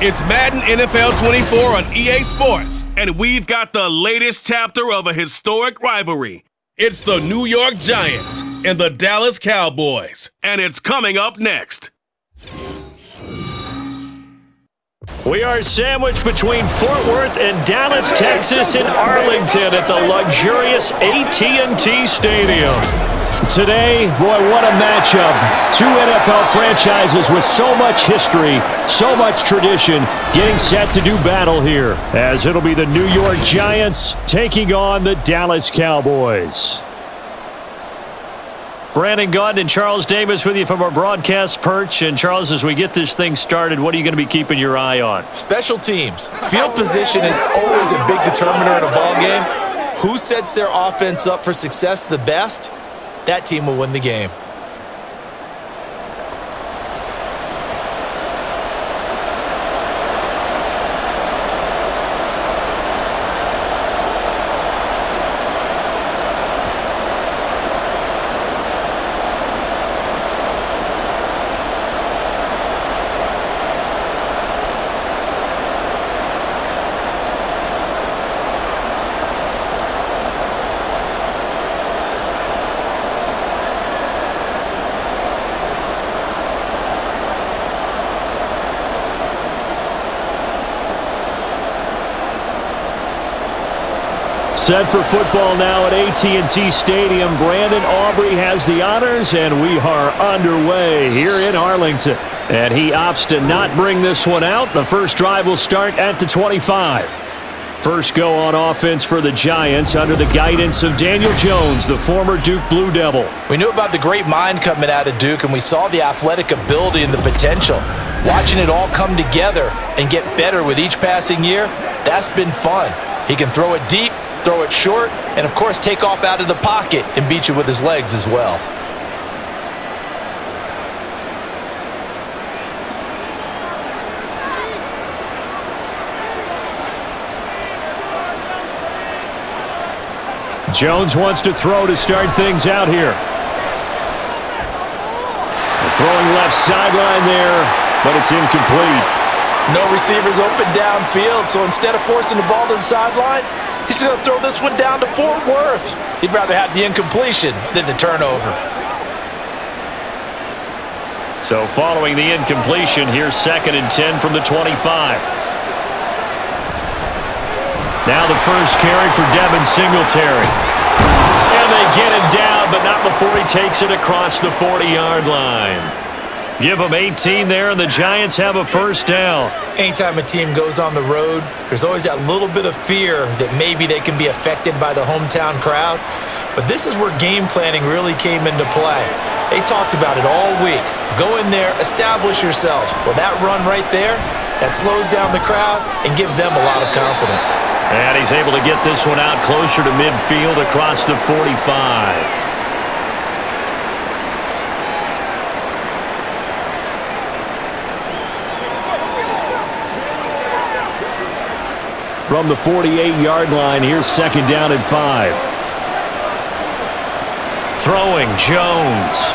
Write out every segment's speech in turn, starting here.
It's Madden NFL 24 on EA Sports, and we've got the latest chapter of a historic rivalry. It's the New York Giants and the Dallas Cowboys, and it's coming up next. We are sandwiched between Fort Worth and Dallas, Texas in Arlington at the luxurious AT&T Stadium. Today, boy, what a matchup. Two NFL franchises with so much history, so much tradition, getting set to do battle here. As it'll be the New York Giants taking on the Dallas Cowboys. Brandon Gaudin and Charles Davis with you from our broadcast perch. And Charles, as we get this thing started, what are you going to be keeping your eye on? Special teams. Field position is always a big determiner in a ball game. Who sets their offense up for success the best? That team will win the game. Set for football now at AT&T Stadium. Brandon Aubrey has the honors, and we are underway here in Arlington. And he opts to not bring this one out. The first drive will start at the 25. First go on offense for the Giants under the guidance of Daniel Jones, the former Duke Blue Devil. We knew about the great mind coming out of Duke, and we saw the athletic ability and the potential. Watching it all come together and get better with each passing year, that's been fun. He can throw it deep, throw it short, and of course take off out of the pocket and beat you with his legs as well. Jones wants to throw to start things out here. Throwing left sideline there, but it's incomplete. No receivers open downfield, so instead of forcing the ball to the sideline, He's going to throw this one down to Fort Worth. He'd rather have the incompletion than the turnover. So following the incompletion, here's second and 10 from the 25. Now the first carry for Devin Singletary. And they get him down, but not before he takes it across the 40-yard line. Give them 18 there, and the Giants have a first down. Anytime a team goes on the road, there's always that little bit of fear that maybe they can be affected by the hometown crowd. But this is where game planning really came into play. They talked about it all week. Go in there, establish yourselves. Well, that run right there, that slows down the crowd and gives them a lot of confidence. And he's able to get this one out closer to midfield across the 45. From the 48-yard line, here's second down and five. Throwing Jones.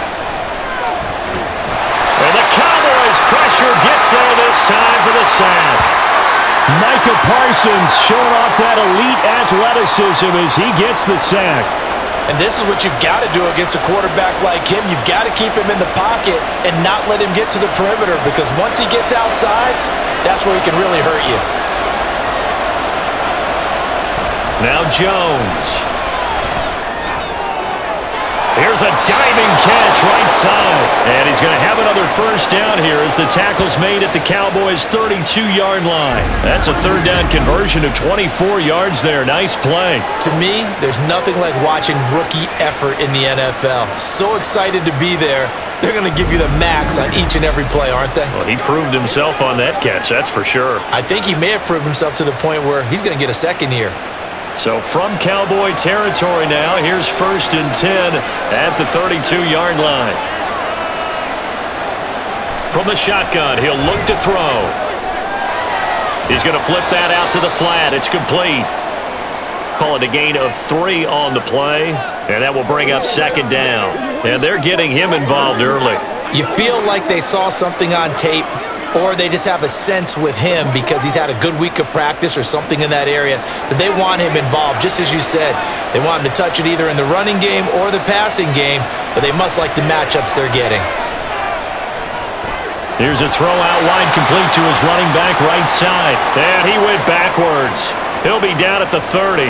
And the Cowboys pressure gets there this time for the sack. Micah Parsons showing off that elite athleticism as he gets the sack. And this is what you've got to do against a quarterback like him. You've got to keep him in the pocket and not let him get to the perimeter because once he gets outside, that's where he can really hurt you. Now Jones. Here's a diving catch right side. And he's going to have another first down here as the tackle's made at the Cowboys' 32-yard line. That's a third down conversion of 24 yards there. Nice play. To me, there's nothing like watching rookie effort in the NFL. So excited to be there. They're going to give you the max on each and every play, aren't they? Well, he proved himself on that catch, that's for sure. I think he may have proved himself to the point where he's going to get a second here. So from Cowboy territory now, here's first and 10 at the 32-yard line. From the shotgun, he'll look to throw. He's going to flip that out to the flat. It's complete. Call it a gain of three on the play, and that will bring up second down. And they're getting him involved early. You feel like they saw something on tape or they just have a sense with him because he's had a good week of practice or something in that area that they want him involved. Just as you said, they want him to touch it either in the running game or the passing game, but they must like the matchups they're getting. Here's a throw out wide complete to his running back right side. And he went backwards. He'll be down at the 30.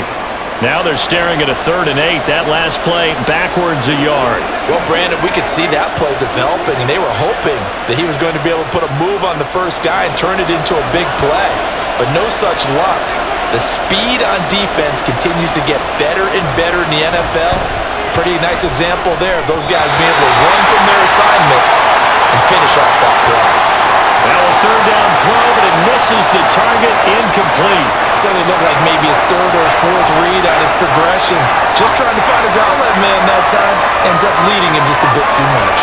Now they're staring at a third and eight. That last play backwards a yard. Well, Brandon, we could see that play developing, and they were hoping that he was going to be able to put a move on the first guy and turn it into a big play. But no such luck. The speed on defense continues to get better and better in the NFL. Pretty nice example there of those guys being able to run from their assignments and finish off that play. Now a third down throw, but it misses the target incomplete. Certainly looked like maybe his third or his fourth read on his progression. Just trying to find his outlet man that time. Ends up leading him just a bit too much.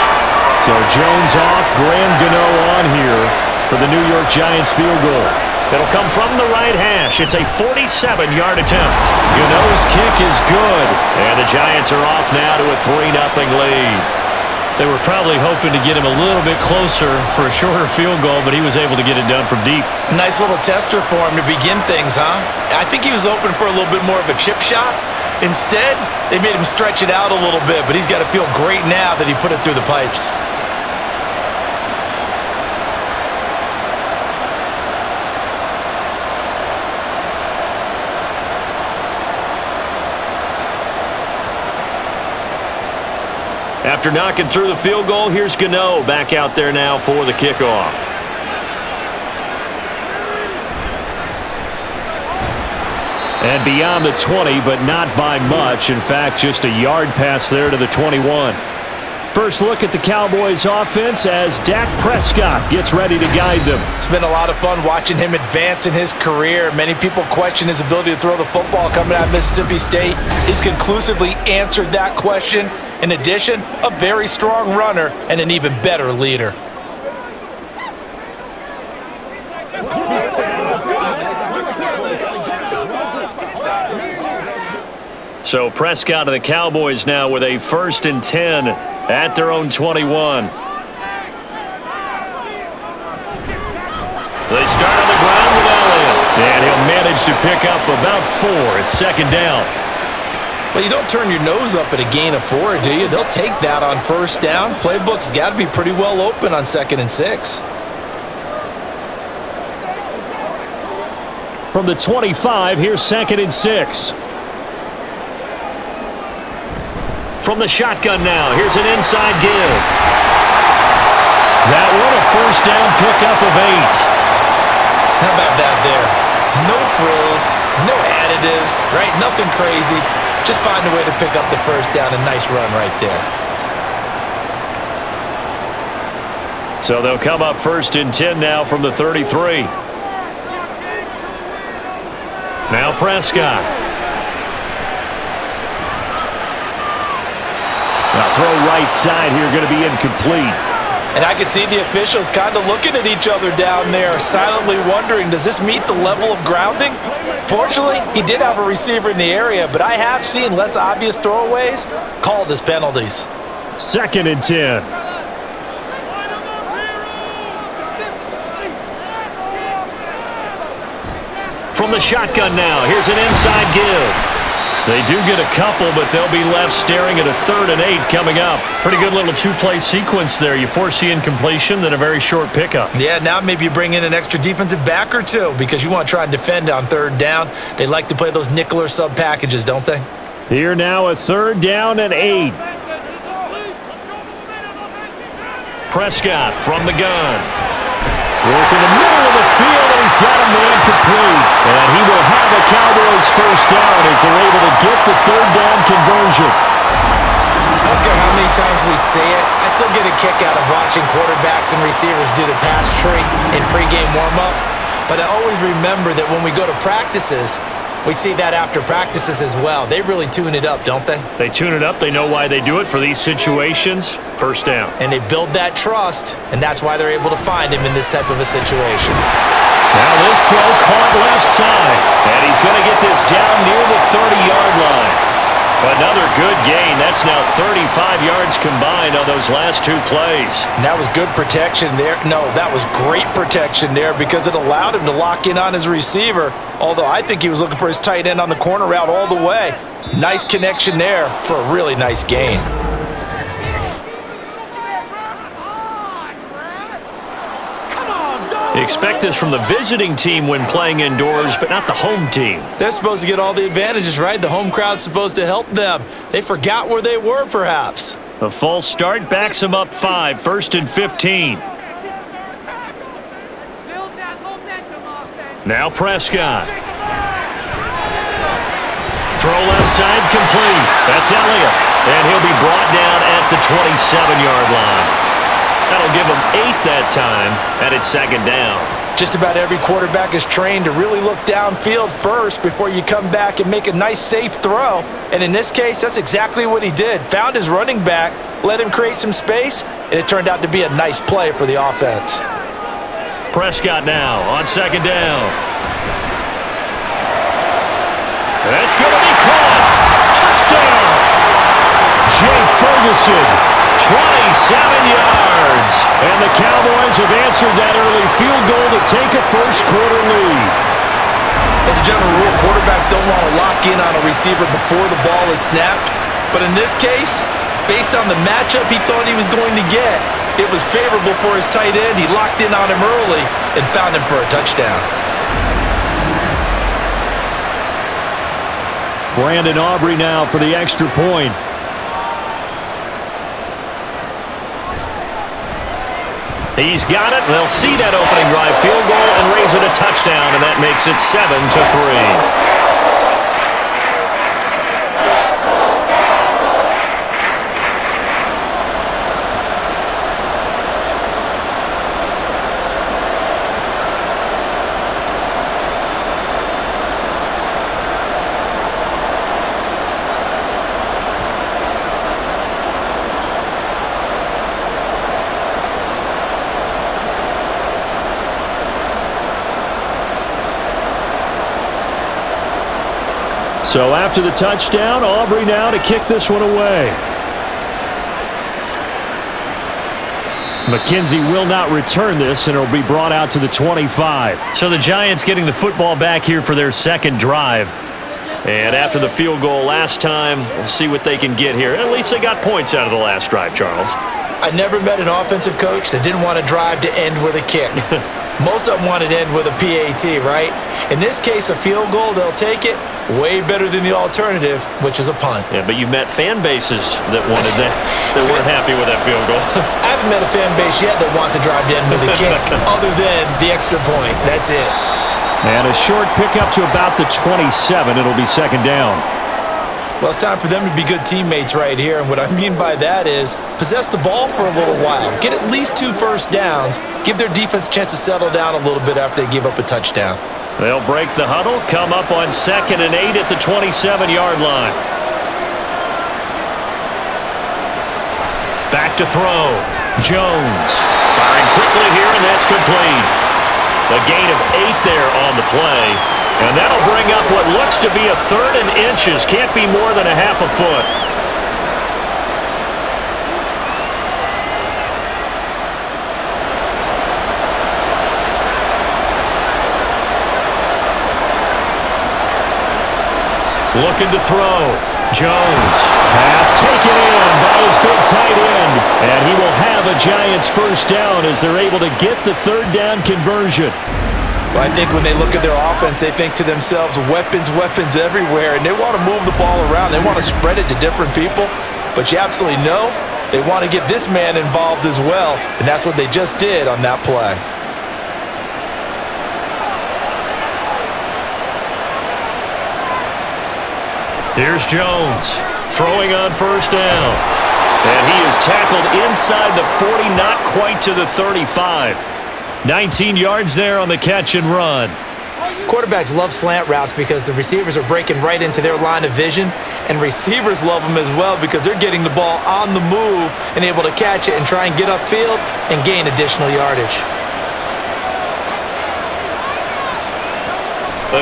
So Jones off, Graham Gano on here for the New York Giants field goal. It'll come from the right hash. It's a 47-yard attempt. Gano's kick is good. And the Giants are off now to a 3-0 lead. They were probably hoping to get him a little bit closer for a shorter field goal, but he was able to get it done from deep. Nice little tester for him to begin things, huh? I think he was open for a little bit more of a chip shot. Instead, they made him stretch it out a little bit, but he's got to feel great now that he put it through the pipes. After knocking through the field goal, here's Gano back out there now for the kickoff. And beyond the 20, but not by much. In fact, just a yard pass there to the 21. First look at the Cowboys offense as Dak Prescott gets ready to guide them. It's been a lot of fun watching him advance in his career. Many people question his ability to throw the football coming out of Mississippi State. He's conclusively answered that question in addition, a very strong runner and an even better leader. So Prescott of the Cowboys now with a first and 10 at their own 21. They start on the ground with Elliott. And he'll manage to pick up about four. It's second down. Well, you don't turn your nose up at a gain of four, do you? They'll take that on first down. Playbook's got to be pretty well open on second and six. From the 25, here's second and six. From the shotgun now, here's an inside give. That one a first down pickup of eight. How about that there? No frills, no additives, right? Nothing crazy. Just find a way to pick up the first down. A nice run right there. So they'll come up first and 10 now from the 33. Now Prescott. Now throw right side here going to be incomplete. And I can see the officials kind of looking at each other down there, silently wondering, does this meet the level of grounding? Fortunately, he did have a receiver in the area, but I have seen less obvious throwaways called as penalties. Second and 10. From the shotgun now, here's an inside give. They do get a couple, but they'll be left staring at a third and eight coming up. Pretty good little two-play sequence there. You force the incompletion, then a very short pickup. Yeah, now maybe you bring in an extra defensive back or two because you want to try and defend on third down. They like to play those nickel or sub packages, don't they? Here now a third down and eight. Prescott from the gun. Work in the middle of the field, he's got a man complete. And he will have a Cowboys first down as they're able to get the third down conversion. I don't care how many times we say it, I still get a kick out of watching quarterbacks and receivers do the pass tree in pregame warm-up. But I always remember that when we go to practices, we see that after practices as well. They really tune it up, don't they? They tune it up. They know why they do it for these situations. First down. And they build that trust, and that's why they're able to find him in this type of a situation. Now this throw caught left side. And he's going to get this down near the 30-yard line. Another good gain. That's now 35 yards combined on those last two plays. And that was good protection there. No, that was great protection there because it allowed him to lock in on his receiver. Although I think he was looking for his tight end on the corner route all the way. Nice connection there for a really nice gain. Expect this from the visiting team when playing indoors, but not the home team. They're supposed to get all the advantages, right? The home crowd's supposed to help them. They forgot where they were, perhaps. A false start backs them up five, first and 15. Now Prescott. Throw left side complete. That's Elliott. And he'll be brought down at the 27-yard line. That'll give them eight that time, and it's second down. Just about every quarterback is trained to really look downfield first before you come back and make a nice, safe throw. And in this case, that's exactly what he did. Found his running back, let him create some space, and it turned out to be a nice play for the offense. Prescott now on second down. That's going to be caught. Touchdown. Jake Ferguson 27 yards. And the Cowboys have answered that early field goal to take a first quarter lead. As a general rule, quarterbacks don't want to lock in on a receiver before the ball is snapped. But in this case, based on the matchup he thought he was going to get, it was favorable for his tight end. He locked in on him early and found him for a touchdown. Brandon Aubrey now for the extra point. He's got it. They'll see that opening drive field goal and raise it a touchdown, and that makes it 7 to 3. So after the touchdown, Aubrey now to kick this one away. McKenzie will not return this, and it'll be brought out to the 25. So the Giants getting the football back here for their second drive. And after the field goal last time, we'll see what they can get here. At least they got points out of the last drive, Charles. I never met an offensive coach that didn't want to drive to end with a kick. Most of them wanted to end with a PAT, right? In this case, a field goal, they'll take it. Way better than the alternative, which is a punt. Yeah, but you've met fan bases that wanted that, that weren't happy with that field goal. I haven't met a fan base yet that wants to drive in with a kick, other than the extra point. That's it. And a short pickup to about the 27. It'll be second down. Well, it's time for them to be good teammates right here. And what I mean by that is possess the ball for a little while. Get at least two first downs. Give their defense a chance to settle down a little bit after they give up a touchdown. They'll break the huddle, come up on second and eight at the 27-yard line. Back to throw. Jones firing quickly here, and that's complete. A gain of eight there on the play. And that'll bring up what looks to be a third and inches. Can't be more than a half a foot. Looking to throw. Jones. Pass taken in by his big tight end. And he will have a Giants first down as they're able to get the third down conversion. Well, I think when they look at their offense, they think to themselves, weapons, weapons everywhere, and they want to move the ball around. They want to spread it to different people, but you absolutely know they want to get this man involved as well, and that's what they just did on that play. Here's Jones throwing on first down. And he is tackled inside the 40, not quite to the 35. 19 yards there on the catch and run. Quarterbacks love slant routes because the receivers are breaking right into their line of vision, and receivers love them as well because they're getting the ball on the move and able to catch it and try and get upfield and gain additional yardage.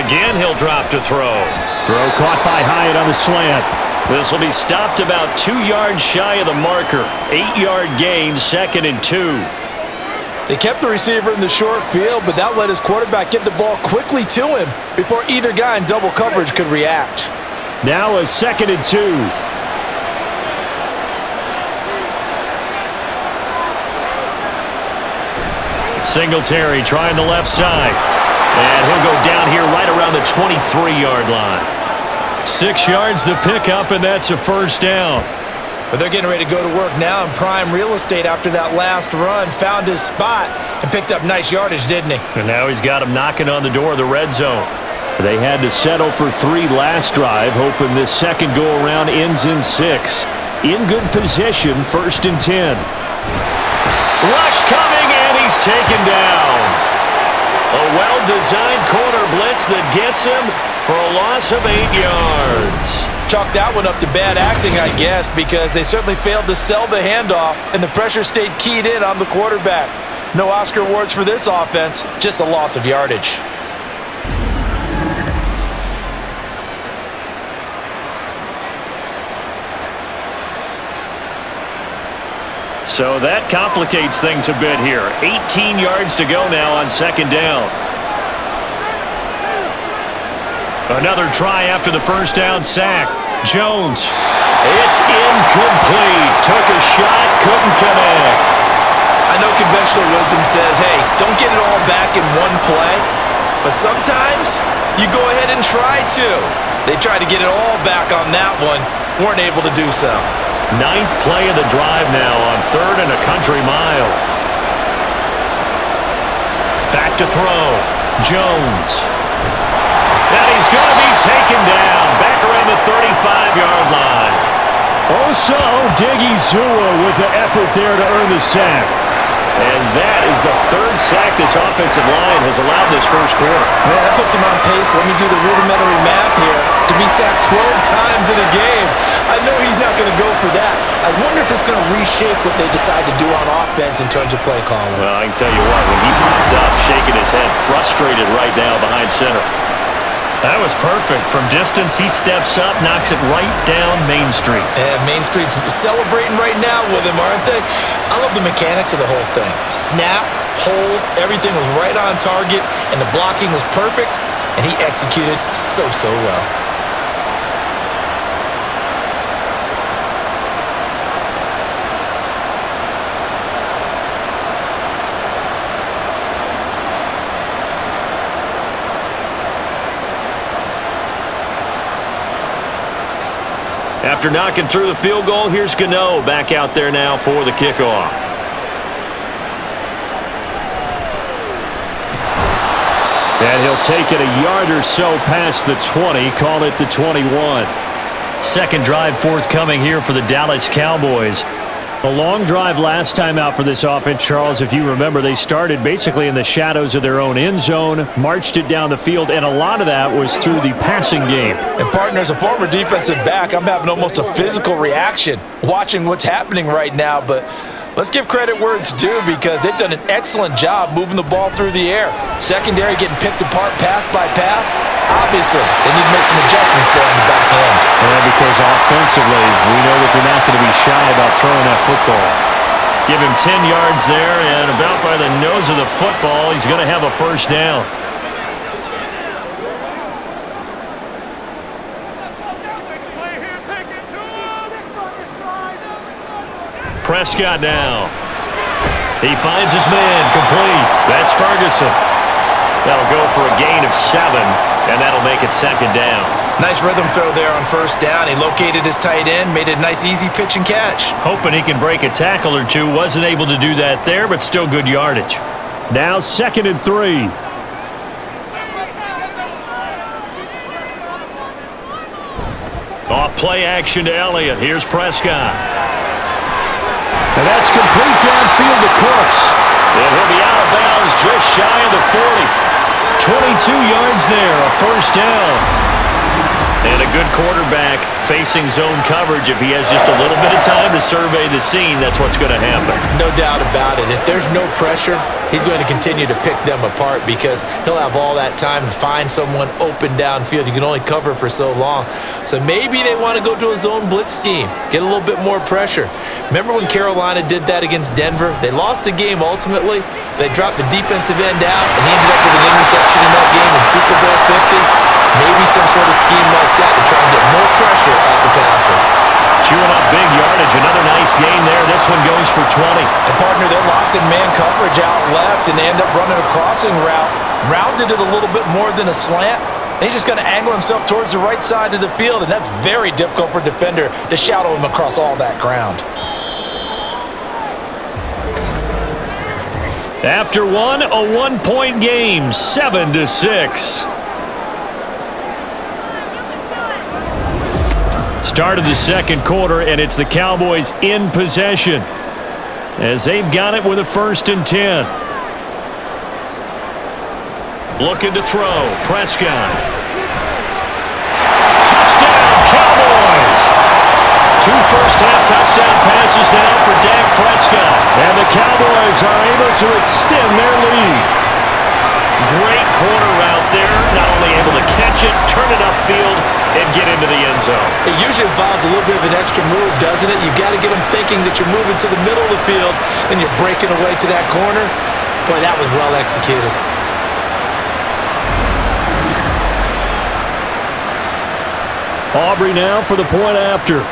Again, he'll drop to throw. Throw caught by Hyatt on the slant. This will be stopped about two yards shy of the marker. Eight-yard gain, second and two. They kept the receiver in the short field, but that let his quarterback get the ball quickly to him before either guy in double coverage could react. Now a second and two. Singletary trying the left side. And he'll go down here right around the 23-yard line. Six yards the pickup, and that's a first down. But they're getting ready to go to work now in prime real estate after that last run. Found his spot and picked up nice yardage, didn't he? And now he's got him knocking on the door of the red zone. They had to settle for three last drive, hoping this second go-around ends in six. In good position, first and ten. Rush coming, and he's taken down. A well-designed corner blitz that gets him for a loss of eight yards. Chalk that one up to bad acting, I guess, because they certainly failed to sell the handoff, and the pressure stayed keyed in on the quarterback. No Oscar awards for this offense, just a loss of yardage. So that complicates things a bit here. 18 yards to go now on second down. Another try after the first down sack. Jones. It's incomplete. Took a shot, couldn't connect. I know conventional wisdom says, hey, don't get it all back in one play. But sometimes you go ahead and try to. They tried to get it all back on that one. Weren't able to do so. Ninth play of the drive now on third and a country mile. Back to throw. Jones. And he's going to be taken down. Back around the 35-yard line. Osa Odighizuwa with the effort there to earn the sack. And that is the third sack this offensive line has allowed this first quarter. Man, that puts him on pace. Let me do the rudimentary math here. To be sacked 12 times in a game. I know he's not going to go for that. I wonder if it's going to reshape what they decide to do on offense in terms of play calling. Well, I can tell you what, when he popped up, shaking his head, frustrated right now behind center. That was perfect. From distance, he steps up, knocks it right down Main Street. And Main Street's celebrating right now with him, aren't they? I love the mechanics of the whole thing. Snap, hold, everything was right on target, and the blocking was perfect, and he executed so, so well. After knocking through the field goal, here's Gano back out there now for the kickoff. And he'll take it a yard or so past the 20, call it the 21. Second drive forthcoming here for the Dallas Cowboys. A long drive last time out for this offense, Charles. If you remember, they started basically in the shadows of their own end zone, marched it down the field, and a lot of that was through the passing game. And partner, as a former defensive back, I'm having almost a physical reaction watching what's happening right now, but let's give credit where it's due because they've done an excellent job moving the ball through the air. Secondary getting picked apart pass by pass. Obviously, they need to make some adjustments there on the back end. Yeah, because offensively, we know that they're not going to be shy about throwing that football. Give him 10 yards there, and about by the nose of the football, he's going to have a first down. Prescott now. He finds his man complete. That's Ferguson. That'll go for a gain of seven, and that'll make it second down. Nice rhythm throw there on first down. He located his tight end, made it a nice easy pitch and catch. Hoping he can break a tackle or two. Wasn't able to do that there, but still good yardage. Now second and three. Off play action to Elliott. Here's Prescott. And that's complete downfield to Cooks. And he'll be out of bounds just shy of the 40. 22 yards there, a first down. And a good quarterback facing zone coverage, if he has just a little bit of time to survey the scene, that's what's going to happen. No doubt about it. If there's no pressure, he's going to continue to pick them apart because he'll have all that time to find someone open downfield. You can only cover for so long. So maybe they want to go to a zone blitz scheme, get a little bit more pressure. Remember when Carolina did that against Denver? They lost the game ultimately. They dropped the defensive end out, and he ended up with an interception in that game in Super Bowl 50. Maybe some sort of scheme like that to try and get more pressure at the passer. Chewing up big yardage. Another nice gain there. This one goes for 20. And partner, they're locked in man coverage out left, and they end up running a crossing route. Rounded it a little bit more than a slant. he's just going to angle himself towards the right side of the field, and that's very difficult for a defender to shadow him across all that ground. After one, a one-point game, 7 to six. Start of the second quarter, and it's the Cowboys in possession as they've got it with a first and 10. Looking to throw. Prescott. Touchdown, Cowboys! Two first-half touchdown passes now for Dak Prescott. And the Cowboys are able to extend their lead. Great it, turn it upfield, and get into the end zone. It usually involves a little bit of an extra move, doesn't it? You've got to get them thinking that you're moving to the middle of the field and you're breaking away to that corner. Boy, that was well executed. Aubrey now for the point after.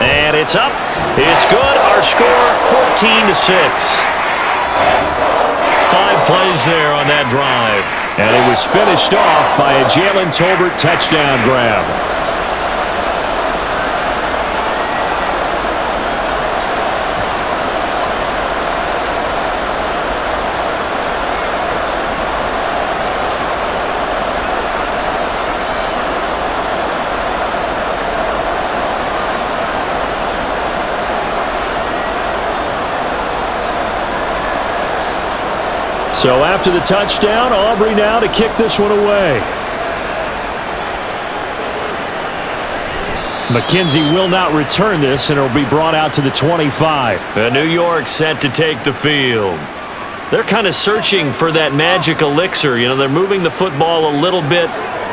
And it's up. It's good. Our score 14 to 6 plays there on that drive. And it was finished off by a Jalen Tolbert touchdown grab. So after the touchdown, Aubrey now to kick this one away. McKenzie will not return this, and it'll be brought out to the 25. The New York set to take the field. They're kind of searching for that magic elixir. You know, they're moving the football a little bit,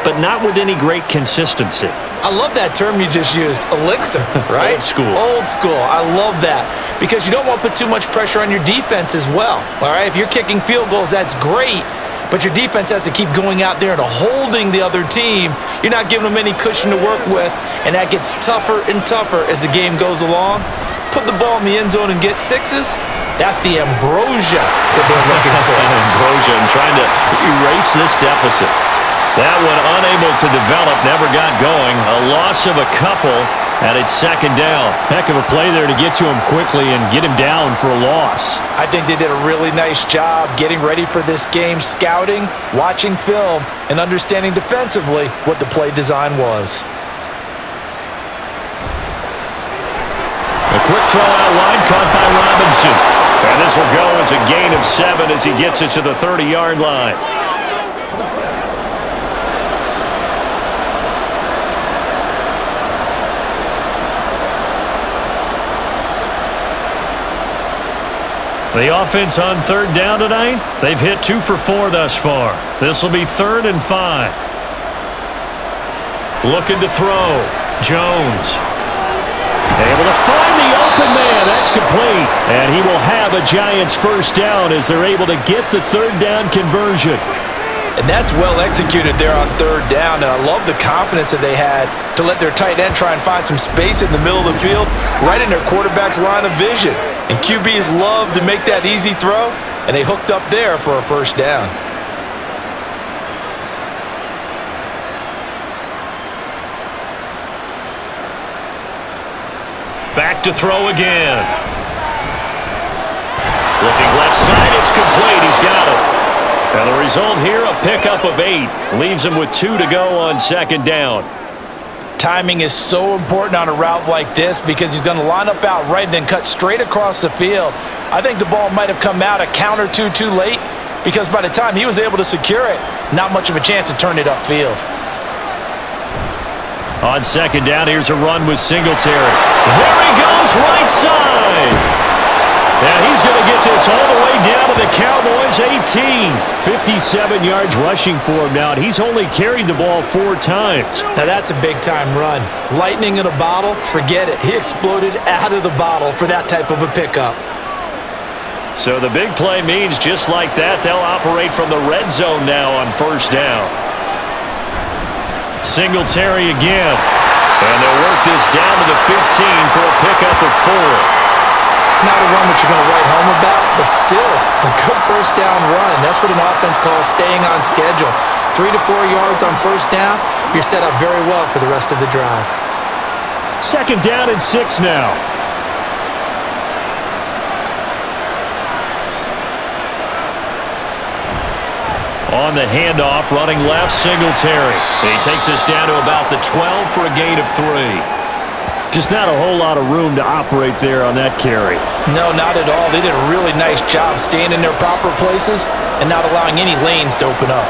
but not with any great consistency. I love that term you just used, elixir, right? Old school. Old school. I love that because you don't want to put too much pressure on your defense as well, all right? If you're kicking field goals, that's great, but your defense has to keep going out there and holding the other team. You're not giving them any cushion to work with, and that gets tougher and tougher as the game goes along. Put the ball in the end zone and get sixes, that's the ambrosia that they're looking for. ambrosia and trying to erase this deficit. That one unable to develop, never got going. A loss of a couple, and it's second down. Heck of a play there to get to him quickly and get him down for a loss. I think they did a really nice job getting ready for this game, scouting, watching film, and understanding defensively what the play design was. A quick throw out wide, caught by Robinson. And this will go as a gain of seven as he gets it to the 30-yard line. The offense on third down tonight, they've hit two for four thus far. This will be third and five. Looking to throw. Jones. Able to find the open man. That's complete. And he will have a Giants first down as they're able to get the third down conversion. And that's well executed there on third down. And I love the confidence that they had to let their tight end try and find some space in the middle of the field, right in their quarterback's line of vision. And QBs love to make that easy throw, and they hooked up there for a first down. Back to throw again. Looking left side, it's complete. He's got it. And the result here, a pickup of eight. Leaves him with two to go on second down. Timing is so important on a route like this because he's going to line up out right and then cut straight across the field. I think the ball might have come out a count or two too late, because by the time he was able to secure it, not much of a chance to turn it upfield. On second down, here's a run with Singletary. There he goes, right side. And he's going to get this all the way down to the Cowboys' 18. 57 yards rushing for him now, and he's only carried the ball four times. Now that's a big-time run. Lightning in a bottle, forget it. He exploded out of the bottle for that type of a pickup. So the big play means just like that, they'll operate from the red zone now on first down. Singletary again. And they'll work this down to the 15 for a pickup of four. Not a run that you're going to write home about, but still a good first down run. That's what an offense calls staying on schedule. Three to four yards on first down, you're set up very well for the rest of the drive. Second down and six now. On the handoff, running left, Singletary. He takes us down to about the 12 for a gain of three. Just not a whole lot of room to operate there on that carry. No, not at all. They did a really nice job staying in their proper places and not allowing any lanes to open up.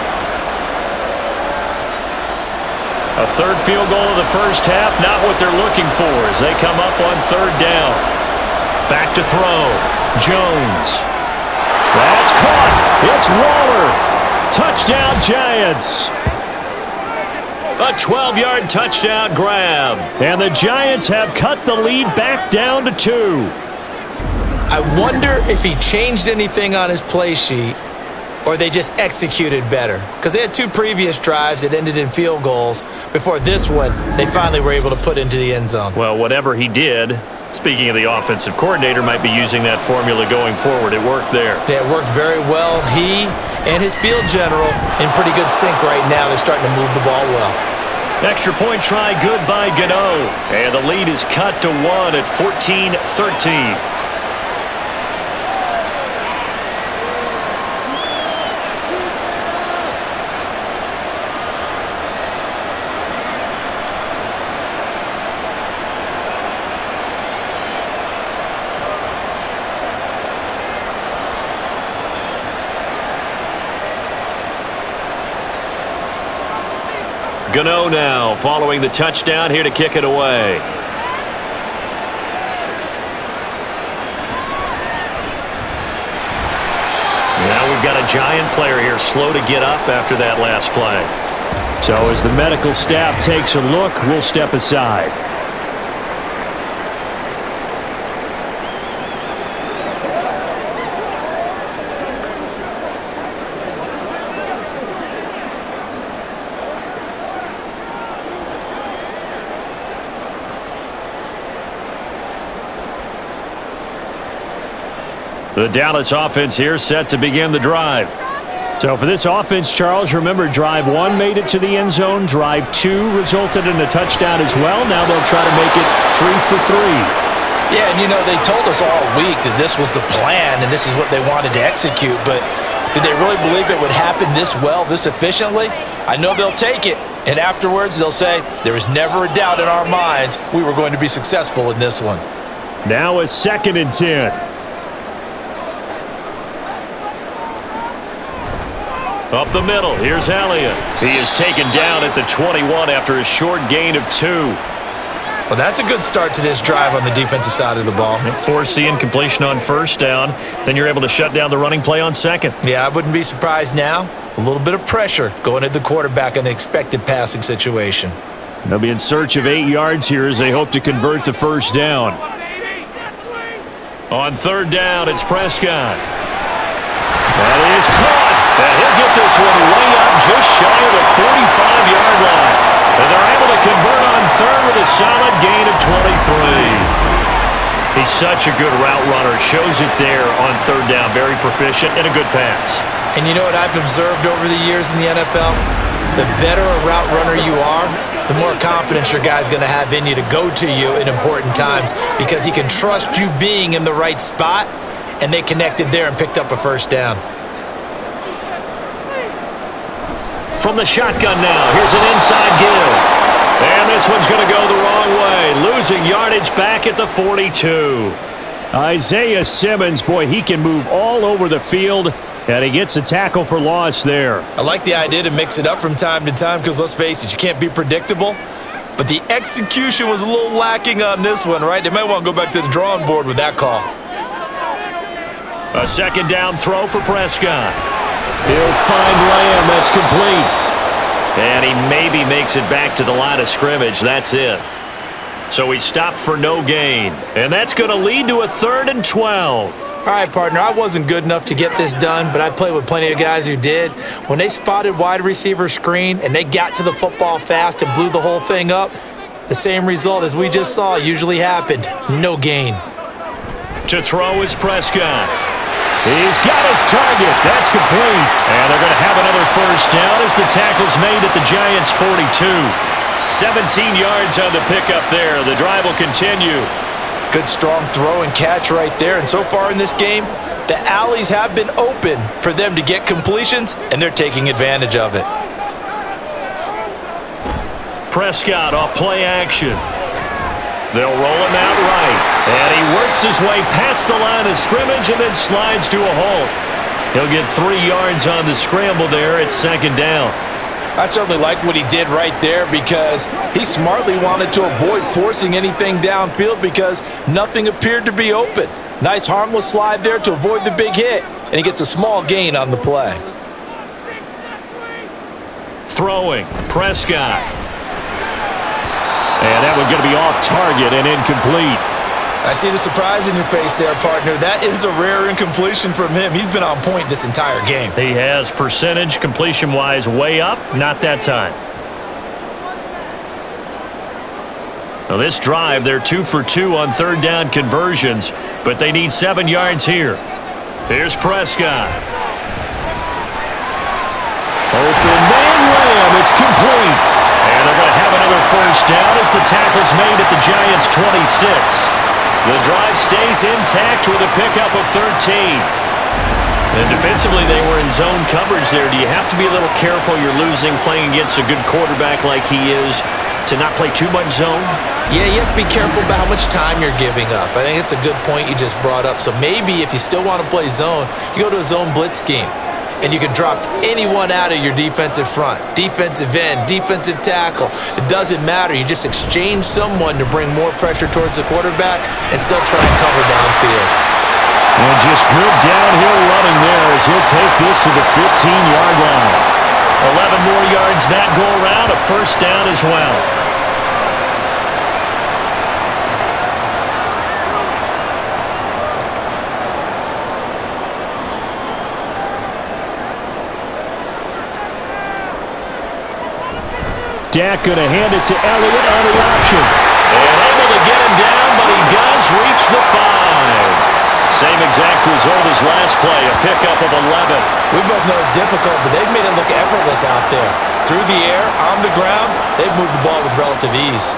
A third field goal of the first half, not what they're looking for as they come up on third down. Back to throw. Jones. That's caught. It's Waller. Touchdown, Giants. A 12-yard touchdown grab. And the Giants have cut the lead back down to two. I wonder if he changed anything on his play sheet or they just executed better. Because they had two previous drives that ended in field goals. Before this one, they finally were able to put into the end zone. Well, whatever he did, speaking of the offensive coordinator, might be using that formula going forward. It worked there. Yeah, it worked very well. He and his field general in pretty good sync right now. They're starting to move the ball well. Extra point try good by Gano. And the lead is cut to one at 14-13. Gano now following the touchdown here to kick it away. Now we've got a giant player here slow to get up after that last play. So as the medical staff takes a look, we'll step aside. The Dallas offense here set to begin the drive. So for this offense, Charles, remember drive one made it to the end zone. Drive two resulted in a touchdown as well. Now they'll try to make it three for three. Yeah, and you know, they told us all week that this was the plan and this is what they wanted to execute, but did they really believe it would happen this well, this efficiently? I know they'll take it, and afterwards they'll say, there was never a doubt in our minds we were going to be successful in this one. Now a second and 10. Up the middle, here's Elliott. He is taken down at the 21 after a short gain of two. Well, that's a good start to this drive on the defensive side of the ball. Force the incompletion on first down. Then you're able to shut down the running play on second. Yeah, I wouldn't be surprised now. A little bit of pressure going at the quarterback in an expected passing situation. They'll be in search of eight yards here as they hope to convert the first down. On third down, it's Prescott. That is caught. And he'll get this one way up just shy of the 45-yard line. And they're able to convert on third with a solid gain of 23. He's such a good route runner. Shows it there on third down. Very proficient and a good pass. And you know what I've observed over the years in the NFL? The better a route runner you are, the more confidence your guy's going to have in you to go to you in important times because he can trust you being in the right spot, and they connected there and picked up a first down. From the shotgun now. Here's an inside give. And this one's going to go the wrong way. Losing yardage back at the 42. Isaiah Simmons, boy, he can move all over the field. And he gets a tackle for loss there. I like the idea to mix it up from time to time because let's face it, you can't be predictable. But the execution was a little lacking on this one, right? They might want to go back to the drawing board with that call. A second down throw for Prescott. He'll find Lamb. That's complete. And he maybe makes it back to the line of scrimmage. That's it. So he stopped for no gain. And that's going to lead to a third and 12. All right, partner, I wasn't good enough to get this done, but I played with plenty of guys who did. When they spotted wide receiver screen and they got to the football fast and blew the whole thing up, the same result as we just saw usually happened. No gain. To throw is Prescott. He's got his target. That's complete. And they're going to have another first down as the tackle's made at the Giants' 42. 17 yards on the pickup there. The drive will continue. Good strong throw and catch right there. And so far in this game, the alleys have been open for them to get completions, and they're taking advantage of it. Prescott off play action. They'll roll him out right. And he works his way past the line of scrimmage and then slides to a halt. He'll get three yards on the scramble there at second down. I certainly like what he did right there because he smartly wanted to avoid forcing anything downfield because nothing appeared to be open. Nice harmless slide there to avoid the big hit, and he gets a small gain on the play. Throwing, Prescott. And that one going to be off target and incomplete. I see the surprise in your face there, partner. That is a rare incompletion from him. He's been on point this entire game. He has percentage completion-wise way up. Not that time. Now this drive, they're two for two on third down conversions, but they need seven yards here. Here's Prescott. Open man Lamb. It's complete. And they're going to have another first down as the tackle's made at the Giants' 26. The drive stays intact with a pickup of 13. And defensively, they were in zone coverage there. Do you have to be a little careful you're losing playing against a good quarterback like he is to not play too much zone? Yeah, you have to be careful about how much time you're giving up. I think it's a good point you just brought up. So maybe if you still want to play zone, you go to a zone blitz scheme and you can drop anyone out of your defensive front. Defensive end, defensive tackle. It doesn't matter. You just exchange someone to bring more pressure towards the quarterback and still try and cover downfield. And just good downhill running there as he'll take this to the 15-yard line. 11 more yards that go around, a first down as well. Dak going to hand it to Elliott on the option. And able to get him down, but he does reach the five. Same exact result as last play, a pickup of 11. We both know it's difficult, but they've made it look effortless out there. Through the air, on the ground, they've moved the ball with relative ease.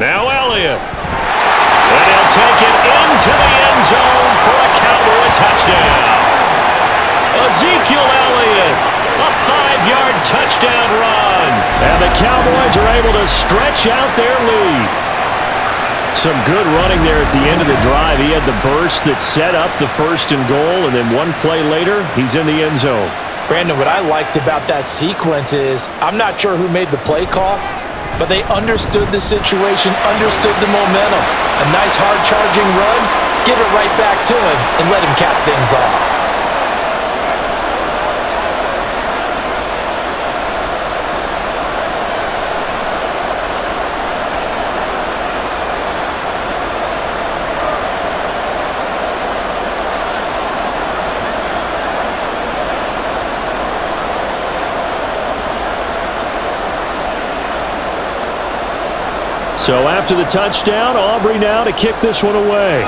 Now Elliott touchdown run. And the Cowboys are able to stretch out their lead. Some good running there at the end of the drive. He had the burst that set up the first and goal, and then one play later, he's in the end zone. Brandon, what I liked about that sequence is I'm not sure who made the play call, but they understood the situation, understood the momentum. A nice hard charging run, give it right back to him and let him cap things off. So after the touchdown, Aubrey now to kick this one away.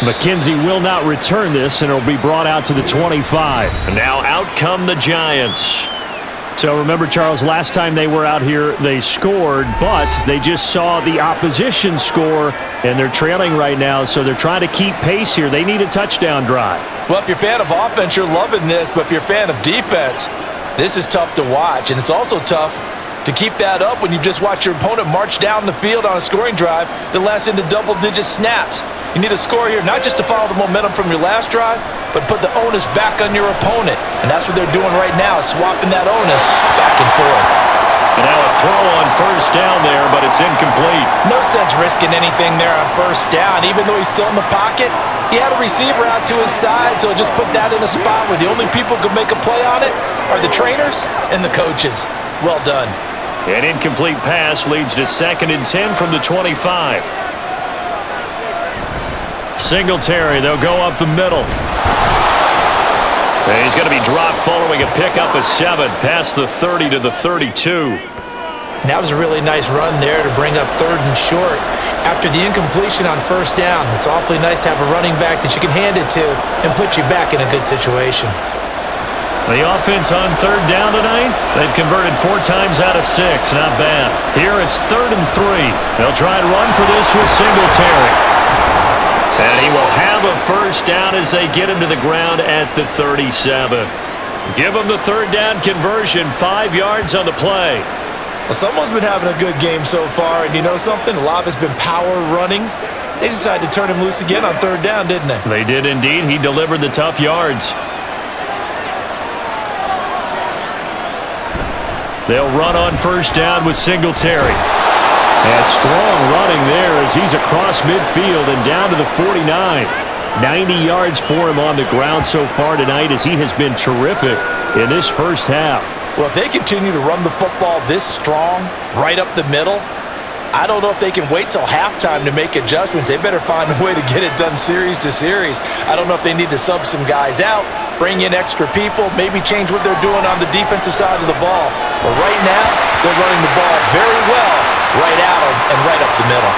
McKenzie will not return this, and it'll be brought out to the 25. And now out come the Giants. So remember, Charles, last time they were out here, they scored, but they just saw the opposition score, and they're trailing right now, so they're trying to keep pace here. They need a touchdown drive. Well, if you're a fan of offense, you're loving this, but if you're a fan of defense, This is tough to watch, and it's also tough to keep that up when you've just watched your opponent march down the field on a scoring drive that lasts into double-digit snaps. You need a score here, not just to follow the momentum from your last drive, but put the onus back on your opponent. And that's what they're doing right now, swapping that onus back and forth. And now a throw on first down there, but it's incomplete. No sense risking anything there on first down. Even though he's still in the pocket, he had a receiver out to his side, so just put that in a spot where the only people who can make a play on it are the trainers and the coaches. Well done. An incomplete pass leads to second and 10 from the 25. Singletary, they'll go up the middle. And he's going to be dropped following a pickup of seven past the 30 to the 32. And that was a really nice run there to bring up third and short. After the incompletion on first down, it's awfully nice to have a running back that you can hand it to and put you back in a good situation. The offense on third down tonight, they've converted four times out of six. Not bad. Here it's third and three. They'll try and run for this with Singletary. And he will have a first down as they get him to the ground at the 37. Give him the third down conversion, five yards on the play. Well, someone's been having a good game so far, and you know something? A lot of it's been power running. They decided to turn him loose again on third down, didn't they? They did indeed. He delivered the tough yards. They'll run on first down with Singletary. And strong running there as he's across midfield and down to the 49. 90 yards for him on the ground so far tonight as he has been terrific in this first half. Well, if they continue to run the football this strong, right up the middle, I don't know if they can wait till halftime to make adjustments. They better find a way to get it done series to series. I don't know if they need to sub some guys out, bring in extra people, maybe change what they're doing on the defensive side of the ball. But right now, they're running the ball very well right at them and right up the middle.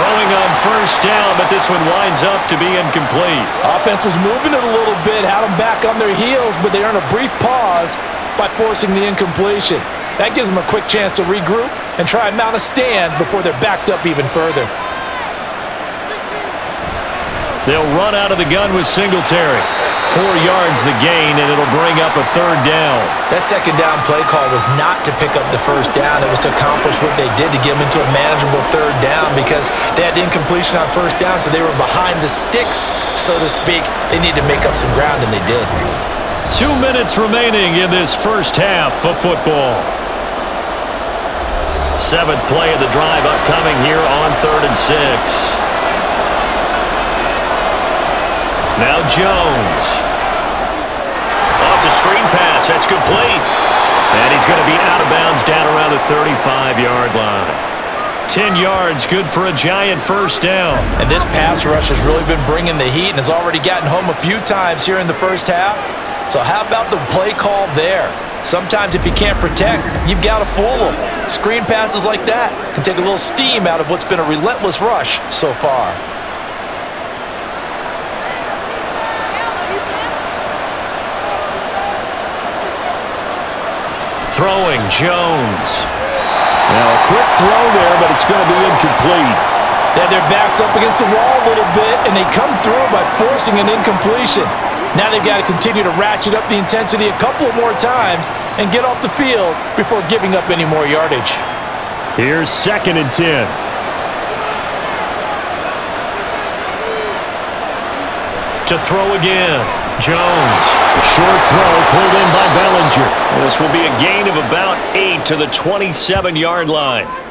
Throwing on first down, but this one winds up to be incomplete. Offense was moving it a little bit, had them back on their heels, but they earned a brief pause by forcing the incompletion. That gives them a quick chance to regroup and try and mount a stand before they're backed up even further. They'll run out of the gun with Singletary. Four yards the gain, and it'll bring up a third down. That second down play call was not to pick up the first down. It was to accomplish what they did to get them into a manageable third down because they had incompletion on first down, so they were behind the sticks, so to speak. They needed to make up some ground, and they did. Two minutes remaining in this first half of football. Seventh play of the drive upcoming here on third and six. Now Jones. Oh, it's a screen pass. That's complete. And he's going to be out of bounds down around the 35-yard line. 10 yards, good for a giant first down. And this pass rush has really been bringing the heat and has already gotten home a few times here in the first half. So how about the play call there? Sometimes if you can't protect, you've got to fool them. Screen passes like that can take a little steam out of what's been a relentless rush so far. Throwing Jones. Now a quick throw there, but it's going to be incomplete. They had their backs up against the wall a little bit, and they come through by forcing an incompletion. Now they've got to continue to ratchet up the intensity a couple more times and get off the field before giving up any more yardage. Here's second and 10. To throw again. Jones. A short throw pulled in by Bellinger. This will be a gain of about eight to the 27-yard line.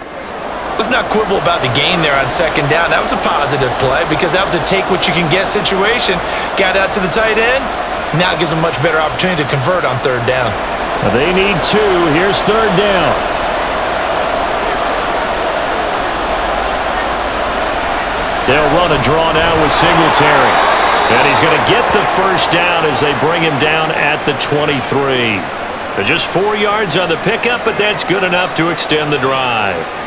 Let's not quibble about the game there on second down. That was a positive play because that was a take-what-you-can-get situation. Got out to the tight end. Now gives them much better opportunity to convert on third down. They need two. Here's third down. They'll run a draw now with Singletary. And he's going to get the first down as they bring him down at the 23. They're just four yards on the pickup, but that's good enough to extend the drive.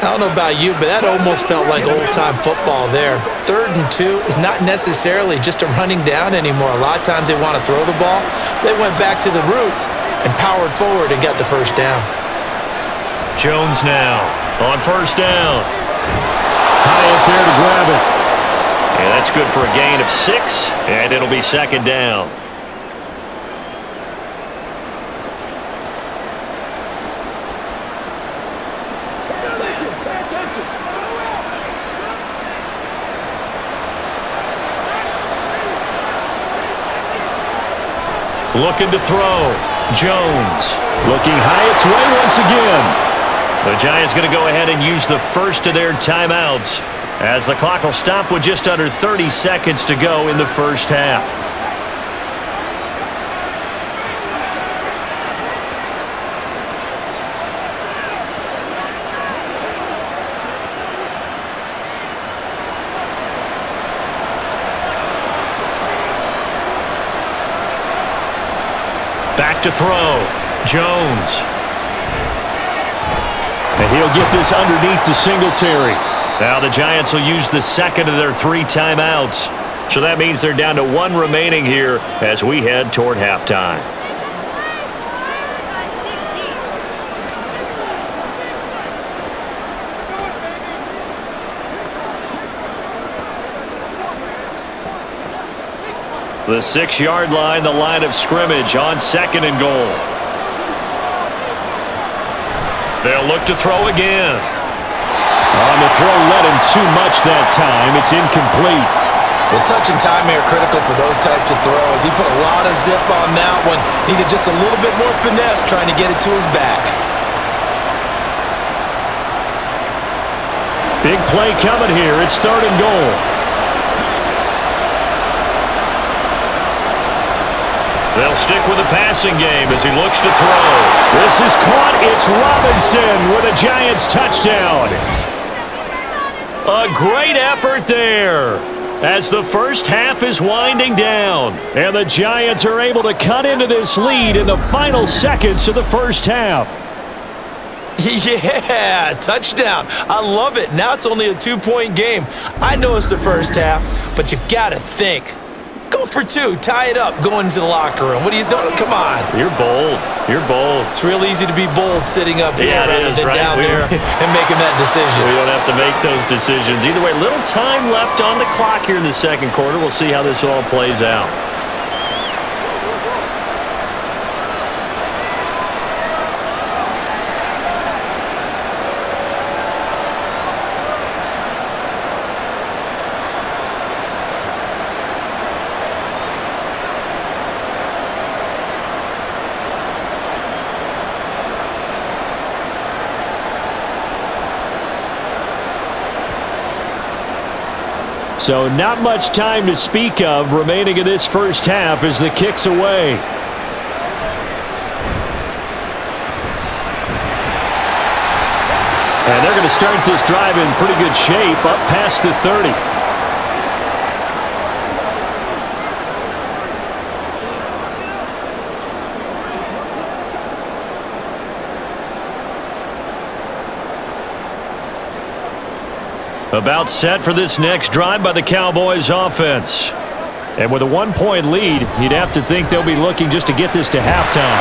I don't know about you, but that almost felt like old-time football there. Third and two is not necessarily just a running down anymore. A lot of times they want to throw the ball. They went back to the roots and powered forward and got the first down. Jones now on first down. High up there to grab it. And that's good for a gain of six, and it'll be second down. Looking to throw. Jones. Looking high its way once again. The Giants going to go ahead and use the first of their timeouts as the clock will stop with just under 30 seconds to go in the first half. To throw. Jones. And he'll get this underneath to Singletary. Now the Giants will use the second of their three timeouts. So that means they're down to one remaining here as we head toward halftime. The six-yard line, the line of scrimmage on second and goal. They'll look to throw again. On the throw, let him too much that time. It's incomplete. The touch and time here critical for those types of throws. He put a lot of zip on that one. Needed just a little bit more finesse trying to get it to his back. Big play coming here. It's third and goal. They'll stick with the passing game as he looks to throw. This is caught. It's Robinson with a Giants touchdown. A great effort there as the first half is winding down. And the Giants are able to cut into this lead in the final seconds of the first half. Yeah, touchdown. I love it. Now it's only a two-point game. I know it's the first half, but you've got to think. Go for two. Tie it up. Go into the locker room. What are you doing? Come on. You're bold. You're bold. It's real easy to be bold sitting up here Yeah, it rather is, than right? down We- there and making that decision. We don't have to make those decisions. Either way, little time left on the clock here in the second quarter. We'll see how this all plays out. So not much time to speak of remaining in this first half as the kick's away. And they're going to start this drive in pretty good shape up past the 30. About set for this next drive by the Cowboys offense. And with a one-point lead, you'd have to think they'll be looking just to get this to halftime.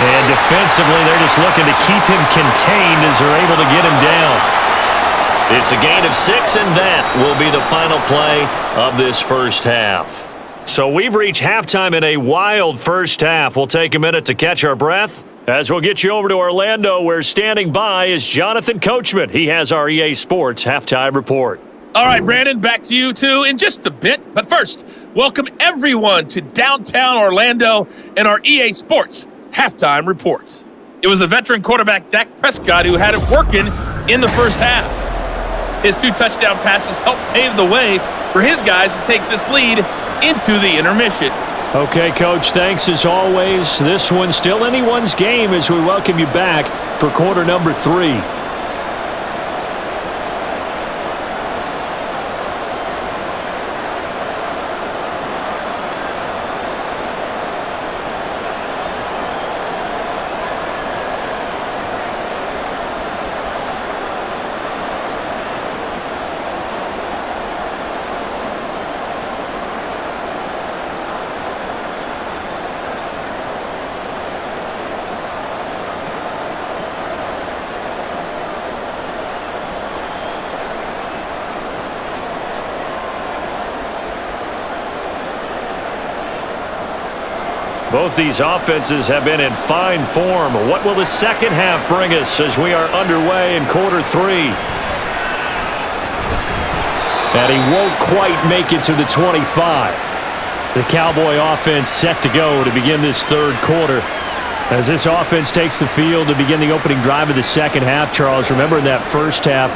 And defensively, they're just looking to keep him contained as they're able to get him down. It's a gain of six, and that will be the final play of this first half. So we've reached halftime in a wild first half. We'll take a minute to catch our breath as we'll get you over to Orlando where standing by is Jonathan Coachman. He has our EA Sports halftime report. All right, Brandon, back to you too in just a bit. But first, welcome everyone to downtown Orlando and our EA Sports halftime report. It was the veteran quarterback Dak Prescott who had it working in the first half. His two touchdown passes helped pave the way for his guys to take this lead into the intermission. Okay, Coach, thanks as always. This one's still anyone's game as we welcome you back for quarter number three. Both these offenses have been in fine form. What will the second half bring us as we are underway in quarter three? And he won't quite make it to the 25. The Cowboy offense set to go to begin this third quarter. As this offense takes the field to begin the opening drive of the second half, Charles, remember in that first half,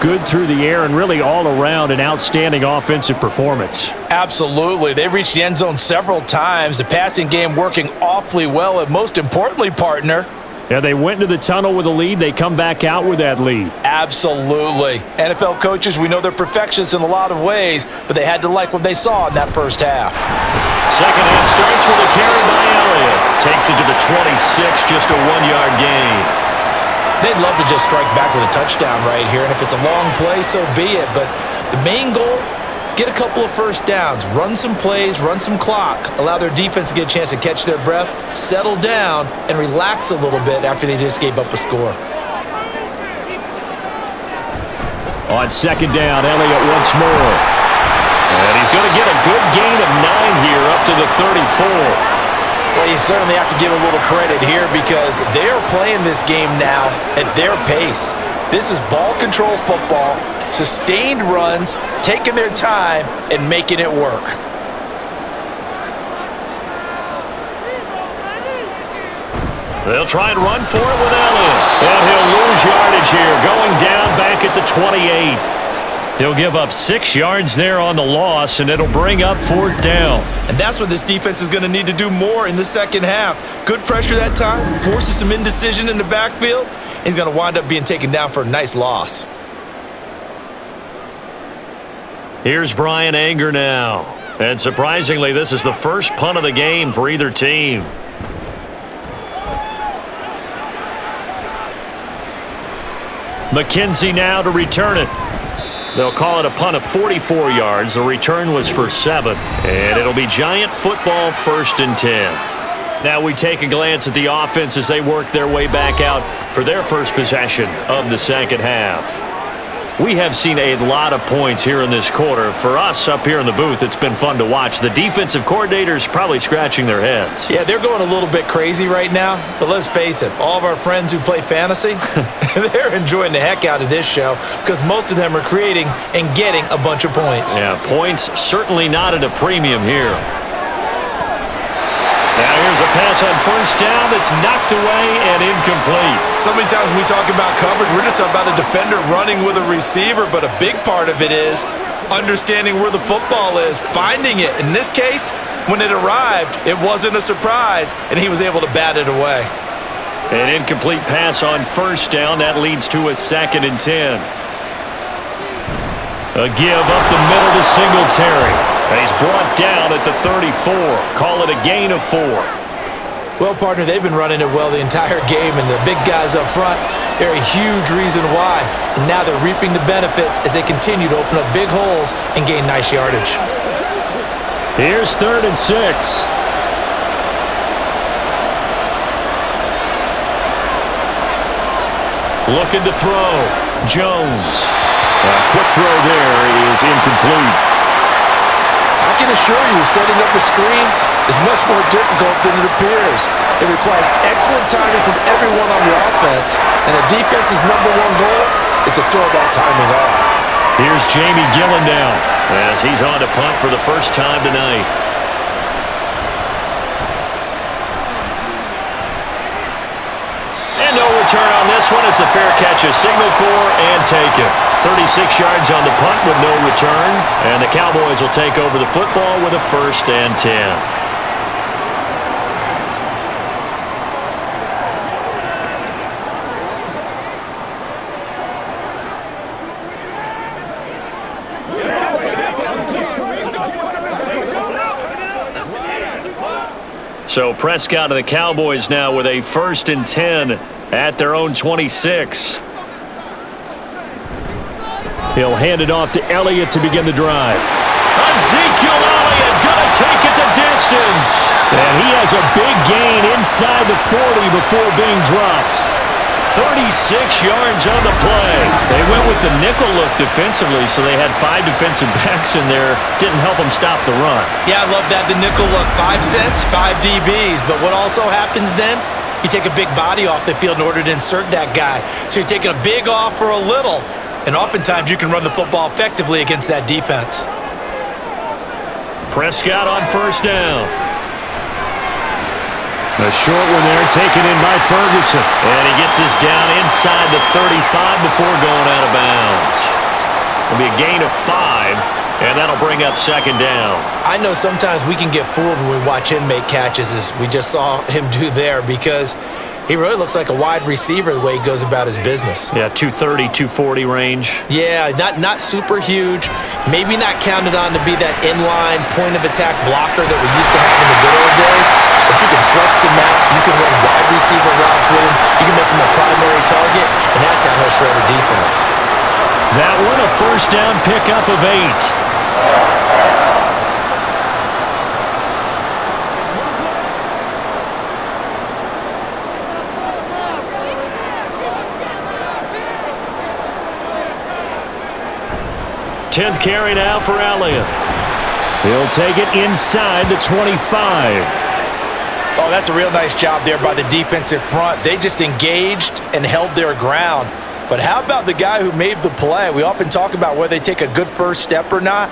good through the air and really all around an outstanding offensive performance. Absolutely. They reached the end zone several times. The passing game working awfully well. And most importantly, partner, yeah, they went into the tunnel with a lead. They come back out with that lead. Absolutely. NFL coaches, we know they're perfectionists in a lot of ways, but they had to like what they saw in that first half. Second half starts with a carry by Elliott. Takes it to the 26, just a one-yard gain. They'd love to just strike back with a touchdown right here, and if it's a long play, so be it. But the main goal get a couple of first downs, run some plays, run some clock, allow their defense to get a chance to catch their breath, settle down, and relax a little bit after they just gave up a score. On second down, Elliott once more. And he's going to get a good gain of nine here up to the 34. Well, you certainly have to give a little credit here because they are playing this game now at their pace. This is ball control football, sustained runs, taking their time, and making it work. They'll try and run for it with Elliott. And he'll lose yardage here, going down back at the 28. He'll give up six yards there on the loss, and it'll bring up fourth down. And that's what this defense is going to need to do more in the second half. Good pressure that time, forces some indecision in the backfield. He's going to wind up being taken down for a nice loss. Here's Bryan Anger now. And surprisingly, this is the first punt of the game for either team. McKenzie now to return it. They'll call it a punt of 44 yards. The return was for seven. And it'll be Giant football first and 10. Now we take a glance at the offense as they work their way back out for their first possession of the second half. We have seen a lot of points here in this quarter. For us up here in the booth, it's been fun to watch. The defensive coordinators probably scratching their heads. Yeah, they're going a little bit crazy right now. But let's face it, all of our friends who play fantasy, they're enjoying the heck out of this show because most of them are creating and getting a bunch of points. Yeah, points certainly not at a premium here. Now here's a pass on first down that's knocked away and incomplete. So many times when we talk about coverage, we're just about a defender running with a receiver, but a big part of it is understanding where the football is, finding it. In this case, when it arrived, it wasn't a surprise, and he was able to bat it away. An incomplete pass on first down. That leads to a second and ten. A give up the middle to Singletary. And he's brought down at the 34. Call it a gain of four. Well, partner, they've been running it well the entire game, and the big guys up front, they're a huge reason why. And now they're reaping the benefits as they continue to open up big holes and gain nice yardage. Here's third and six. Looking to throw. Jones. A quick throw there is incomplete. I can assure you, setting up a screen is much more difficult than it appears. It requires excellent timing from everyone on the offense, and a defense's number one goal is to throw that timing off. Here's Jamie Gillan down as he's on to punt for the first time tonight. And no return on this one as the fair catch is signaled for and taken. 36 yards on the punt with no return. And the Cowboys will take over the football with a first and 10. So Prescott and the Cowboys now with a first and 10 at their own 26. He'll hand it off to Elliott to begin the drive. Ezekiel Elliott going to take it the distance. And he has a big gain inside the 40 before being dropped. 36 yards on the play. They went with the nickel look defensively, so they had five defensive backs in there. Didn't help them stop the run. Yeah, I love that. The nickel look. Five cents, five DBs. But what also happens then? You take a big body off the field in order to insert that guy. So you're taking a big off for a little. And oftentimes you can run the football effectively against that defense. Prescott on first down. A short one there taken in by Ferguson. And he gets this down inside the 35 before going out of bounds. It'll be a gain of five, and that'll bring up second down. I know sometimes we can get fooled when we watch him make catches as we just saw him do there because he really looks like a wide receiver the way he goes about his business. Yeah, 230, 240 range. Yeah, not not super huge. Maybe not counted on to be that inline point of attack blocker that we used to have in the good old days. But you can flex him out. You can run wide receiver routes with him. You can make him a primary target, and that's how he'll shred a defense. That one a first down pickup of eight. Tenth carry now for Elliott. He'll take it inside the 25. Oh, that's a real nice job there by the defensive front. They just engaged and held their ground. But how about the guy who made the play? We often talk about whether they take a good first step or not.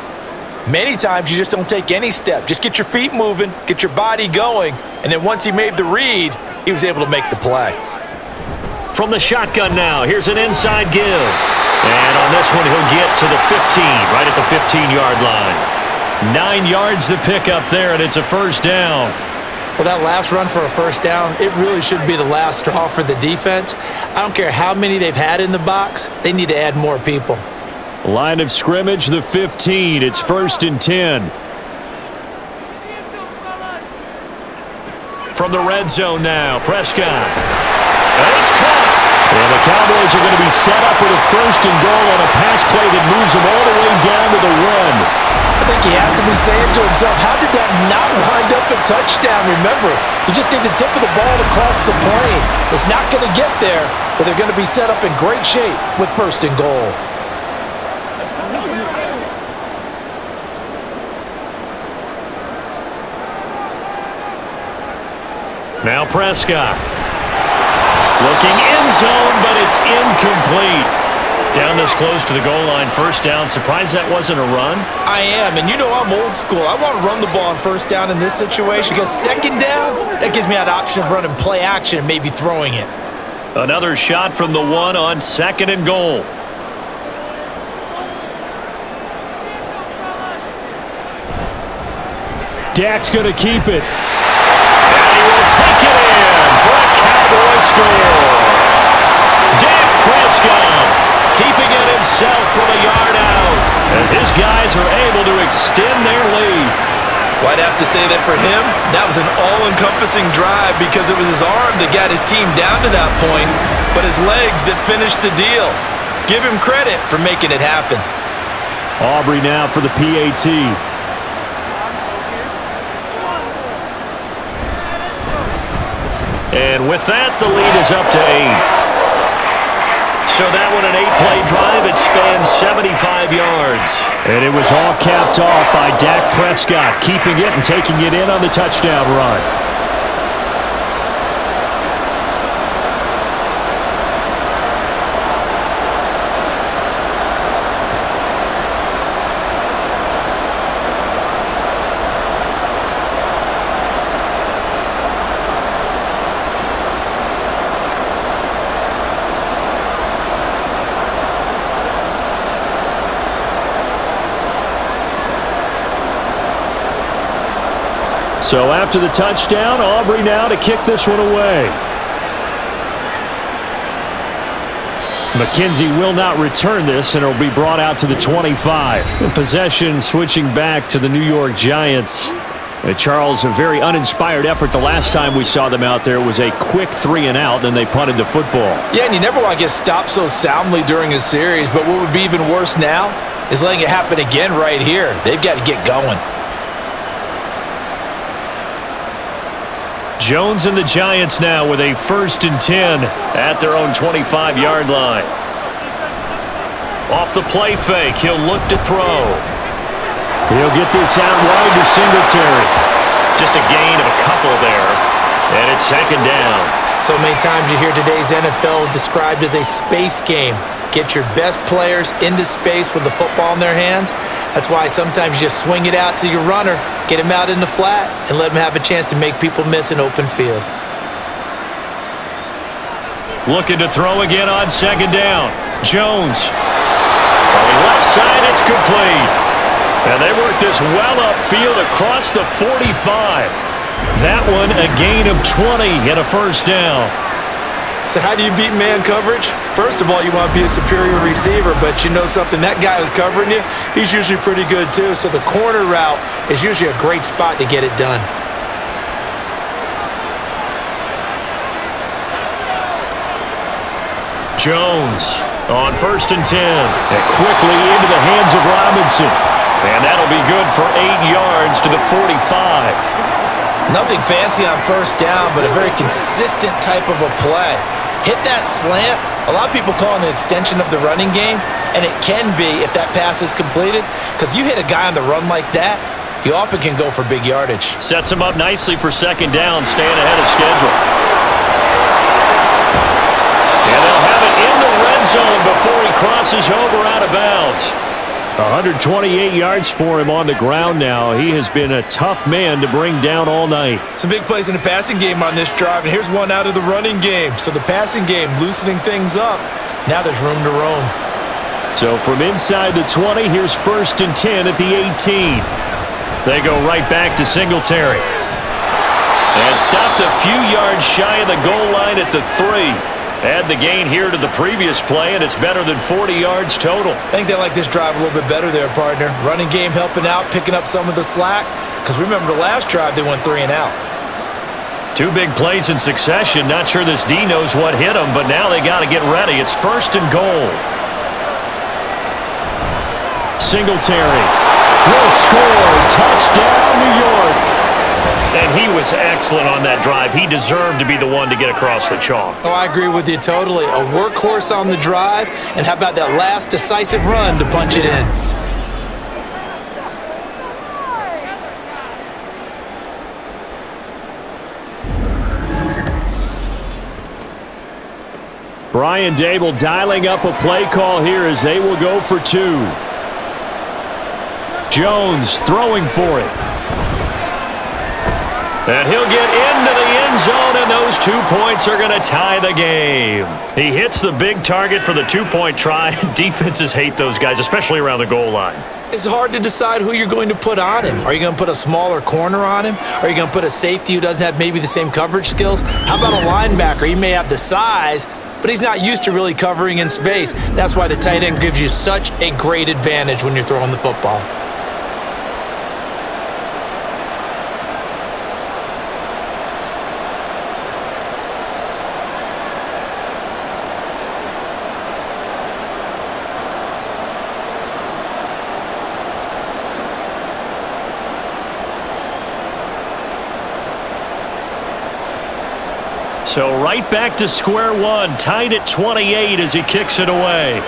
Many times you just don't take any step. Just get your feet moving, get your body going, and then once he made the read, he was able to make the play. From the shotgun now, here's an inside give. And on this one, he'll get to the 15, right at the 15-yard line. Nine yards to pick up there, and it's a first down. Well, that last run for a first down, it really should be the last straw for the defense. I don't care how many they've had in the box. They need to add more people. Line of scrimmage, the 15. It's first and 10. From the red zone now, Prescott. And it's caught. And the Cowboys are going to be set up with a first and goal on a pass play that moves them all the way down to the one. I think he has to be saying to himself, how did that not wind up a touchdown? Remember, you just need the tip of the ball across the plane. It's not going to get there, but they're going to be set up in great shape with first and goal. Now Prescott. Looking end zone, but it's incomplete. Down this close to the goal line, first down. Surprised that wasn't a run? I am, and you know I'm old school. I want to run the ball on first down in this situation because second down, that gives me that option of running play action and maybe throwing it. Another shot from the one on second and goal. Dak's going to keep it. Will take it in for a Cowboy score. Dak Prescott keeping it himself from a yard out as his guys are able to extend their lead. Well, I'd have to say that for him, that was an all-encompassing drive because it was his arm that got his team down to that point, but his legs that finished the deal. Give him credit for making it happen. Aubrey now for the PAT. And with that, the lead is up to eight. So that one, an eight-play drive, it spans 75 yards. And it was all capped off by Dak Prescott, keeping it and taking it in on the touchdown run. So after the touchdown, Aubrey now to kick this one away. McKenzie will not return this, and it'll be brought out to the 25. The possession switching back to the New York Giants. And Charles, a very uninspired effort the last time we saw them out there was a quick three and out, and they punted the football. Yeah, and you never want to get stopped so soundly during a series, but what would be even worse now is letting it happen again right here. They've got to get going. Jones and the Giants now with a first and 10 at their own 25-yard line. Off the play fake, he'll look to throw. He'll get this out wide to Singletary. Just a gain of a couple there. And it's second down. So many times you hear today's NFL described as a space game. Get your best players into space with the football in their hands. That's why sometimes you just swing it out to your runner, get him out in the flat, and let him have a chance to make people miss an open field. Looking to throw again on second down. Jones. Throwing left side, it's complete. And they work this well upfield across the 45. That one a gain of 20 and a first down. So how do you beat man coverage? First of all, you want to be a superior receiver, but you know something, that guy who's covering you, he's usually pretty good too. So the corner route is usually a great spot to get it done. Jones on first and 10. And quickly into the hands of Robinson. And that'll be good for eight yards to the 45. Nothing fancy on first down, but a very consistent type of a play. Hit that slant. A lot of people call it an extension of the running game, and it can be if that pass is completed, because you hit a guy on the run like that, you often can go for big yardage. Sets him up nicely for second down, staying ahead of schedule. And they'll have it in the red zone before he crosses over out of bounds. 128 yards for him on the ground now. He has been a tough man to bring down all night. Some big plays in the passing game on this drive, and here's one out of the running game. So the passing game loosening things up. Now there's room to roam. So from inside the 20, here's first and 10 at the 18. They go right back to Singletary. And stopped a few yards shy of the goal line at the three. Add the gain here to the previous play, and it's better than 40 yards total. I think they like this drive a little bit better there, partner. Running game helping out, picking up some of the slack. Because remember the last drive, they went three and out. Two big plays in succession. Not sure this D knows what hit them, but now they got to get ready. It's first and goal. Singletary will score. Touchdown, New York. And he was excellent on that drive. He deserved to be the one to get across the chalk. Oh, I agree with you totally. A workhorse on the drive, and how about that last decisive run to punch it in? Brian Daboll dialing up a play call here as they will go for two. Jones throwing for it. And he'll get into the end zone, and those two points are going to tie the game. He hits the big target for the two-point try. Defenses hate those guys, especially around the goal line. It's hard to decide who you're going to put on him. Are you going to put a smaller corner on him? Are you going to put a safety who doesn't have maybe the same coverage skills? How about a linebacker? He may have the size, but he's not used to really covering in space. That's why the tight end gives you such a great advantage when you're throwing the football. So right back to square one, tied at 28 as he kicks it away.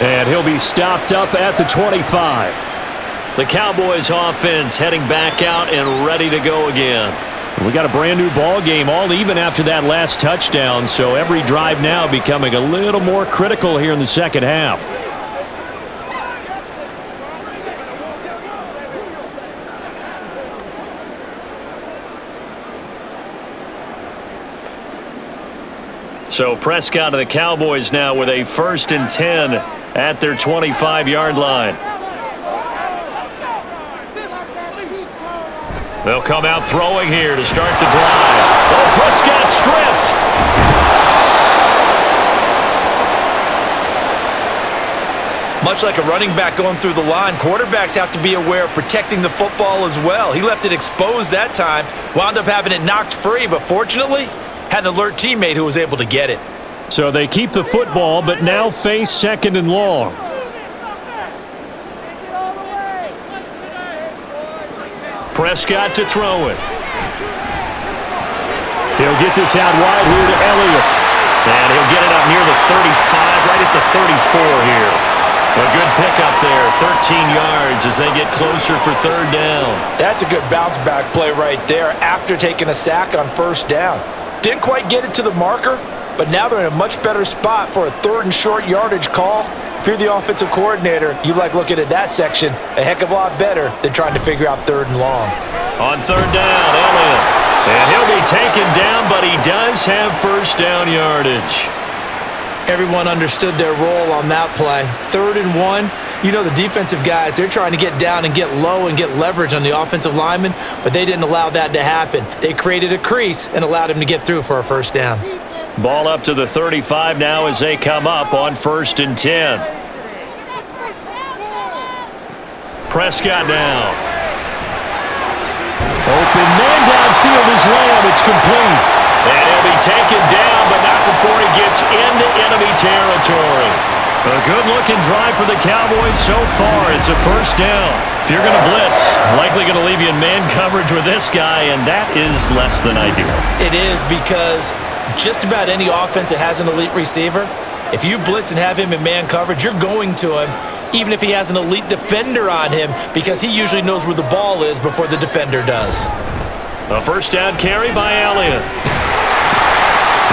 And he'll be stopped up at the 25. The Cowboys offense heading back out and ready to go again. We got a brand new ball game all even after that last touchdown, so every drive now becoming a little more critical here in the second half. So Prescott and the Cowboys now with a first and 10 at their 25-yard line. They'll come out throwing here to start the drive. Oh, Prescott stripped. Much like a running back going through the line, quarterbacks have to be aware of protecting the football as well. He left it exposed that time, wound up having it knocked free, but fortunately, had an alert teammate who was able to get it. So they keep the football, but now face second and long. Prescott to throw it. He'll get this out wide here to Elliott. And he'll get it up near the 35, right at the 34 here. A good pickup there, 13 yards as they get closer for third down. That's a good bounce back play right there after taking a sack on first down. Didn't quite get it to the marker, but now they're in a much better spot for a third and short yardage call. If you're the offensive coordinator, you like looking at that section a heck of a lot better than trying to figure out third and long. On third down, Elliott. And he'll be taken down, but he does have first down yardage. Everyone understood their role on that play. Third and one, you know the defensive guys, they're trying to get down and get low and get leverage on the offensive lineman, but they didn't allow that to happen. They created a crease and allowed him to get through for a first down. Ball up to the 35 now as they come up on first and 10. Prescott now. Open man downfield is Lamb. It's complete. And he'll be taken down, but not before he gets into enemy territory. A good-looking drive for the Cowboys so far. It's a first down. If you're going to blitz, likely going to leave you in man coverage with this guy, and that is less than ideal. It is because just about any offense that has an elite receiver, if you blitz and have him in man coverage, you're going to him even if he has an elite defender on him because he usually knows where the ball is before the defender does. A first down carry by Elliott.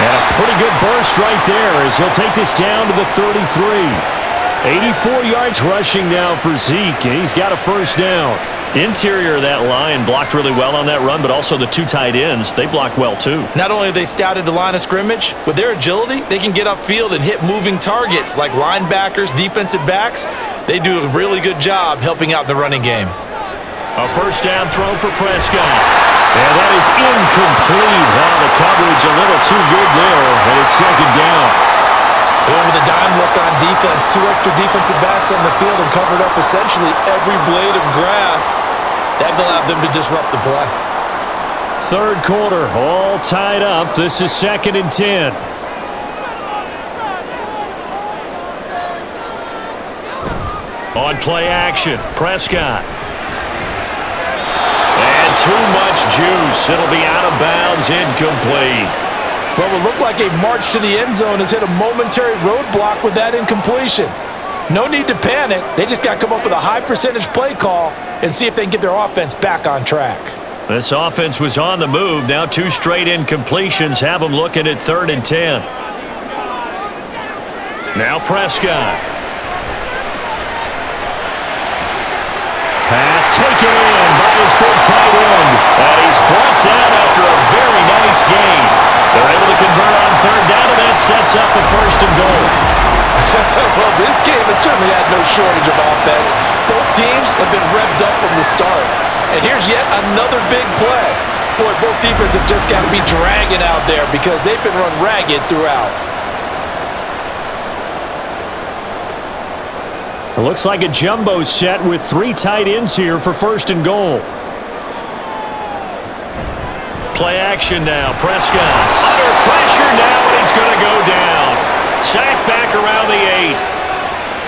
And a pretty good burst right there as he'll take this down to the 33. 84 yards rushing now for Zeke, and he's got a first down. Interior of that line blocked really well on that run, but also the two tight ends, they blocked well too. Not only have they scouted the line of scrimmage, with their agility, they can get upfield and hit moving targets like linebackers, defensive backs. They do a really good job helping out the running game. A first down throw for Prescott. And that is incomplete. Wow, the coverage a little too good there, and it's second down. And with a dime look on defense, two extra defensive backs on the field and covered up essentially every blade of grass. That allowed them to disrupt the play. Third quarter, all tied up. This is second and ten. On play action, Prescott too much juice. It'll be out of bounds, incomplete. Well, it looked like a march to the end zone has hit a momentary roadblock with that incompletion. No need to panic. They just got to come up with a high percentage play call and see if they can get their offense back on track. This offense was on the move. Now two straight incompletions have them looking at third and ten. Now Prescott. Pass taken tight end. And he's brought down after a very nice game. They're able to convert on third down, and that sets up the first and goal. well, this game has certainly had no shortage of offense. Both teams have been revved up from the start. And here's yet another big play. Boy, both defenses have just got to be dragging out there because they've been run ragged throughout. It looks like a jumbo set with three tight ends here for first and goal. Play action now. Prescott under pressure now, and he's going to go down. Sack back around the eight.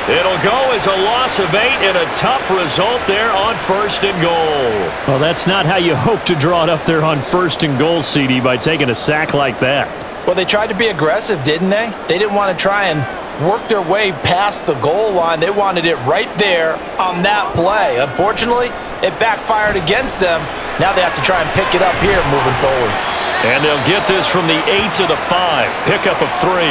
It'll go as a loss of eight and a tough result there on first and goal. Well, that's not how you hope to draw it up there on first and goal, CD, by taking a sack like that. Well, they tried to be aggressive, didn't they? They didn't want to try and work their way past the goal line. They wanted it right there on that play. Unfortunately, it backfired against them. Now they have to try and pick it up here moving forward. And they'll get this from the 8 to the 5. Pickup of 3.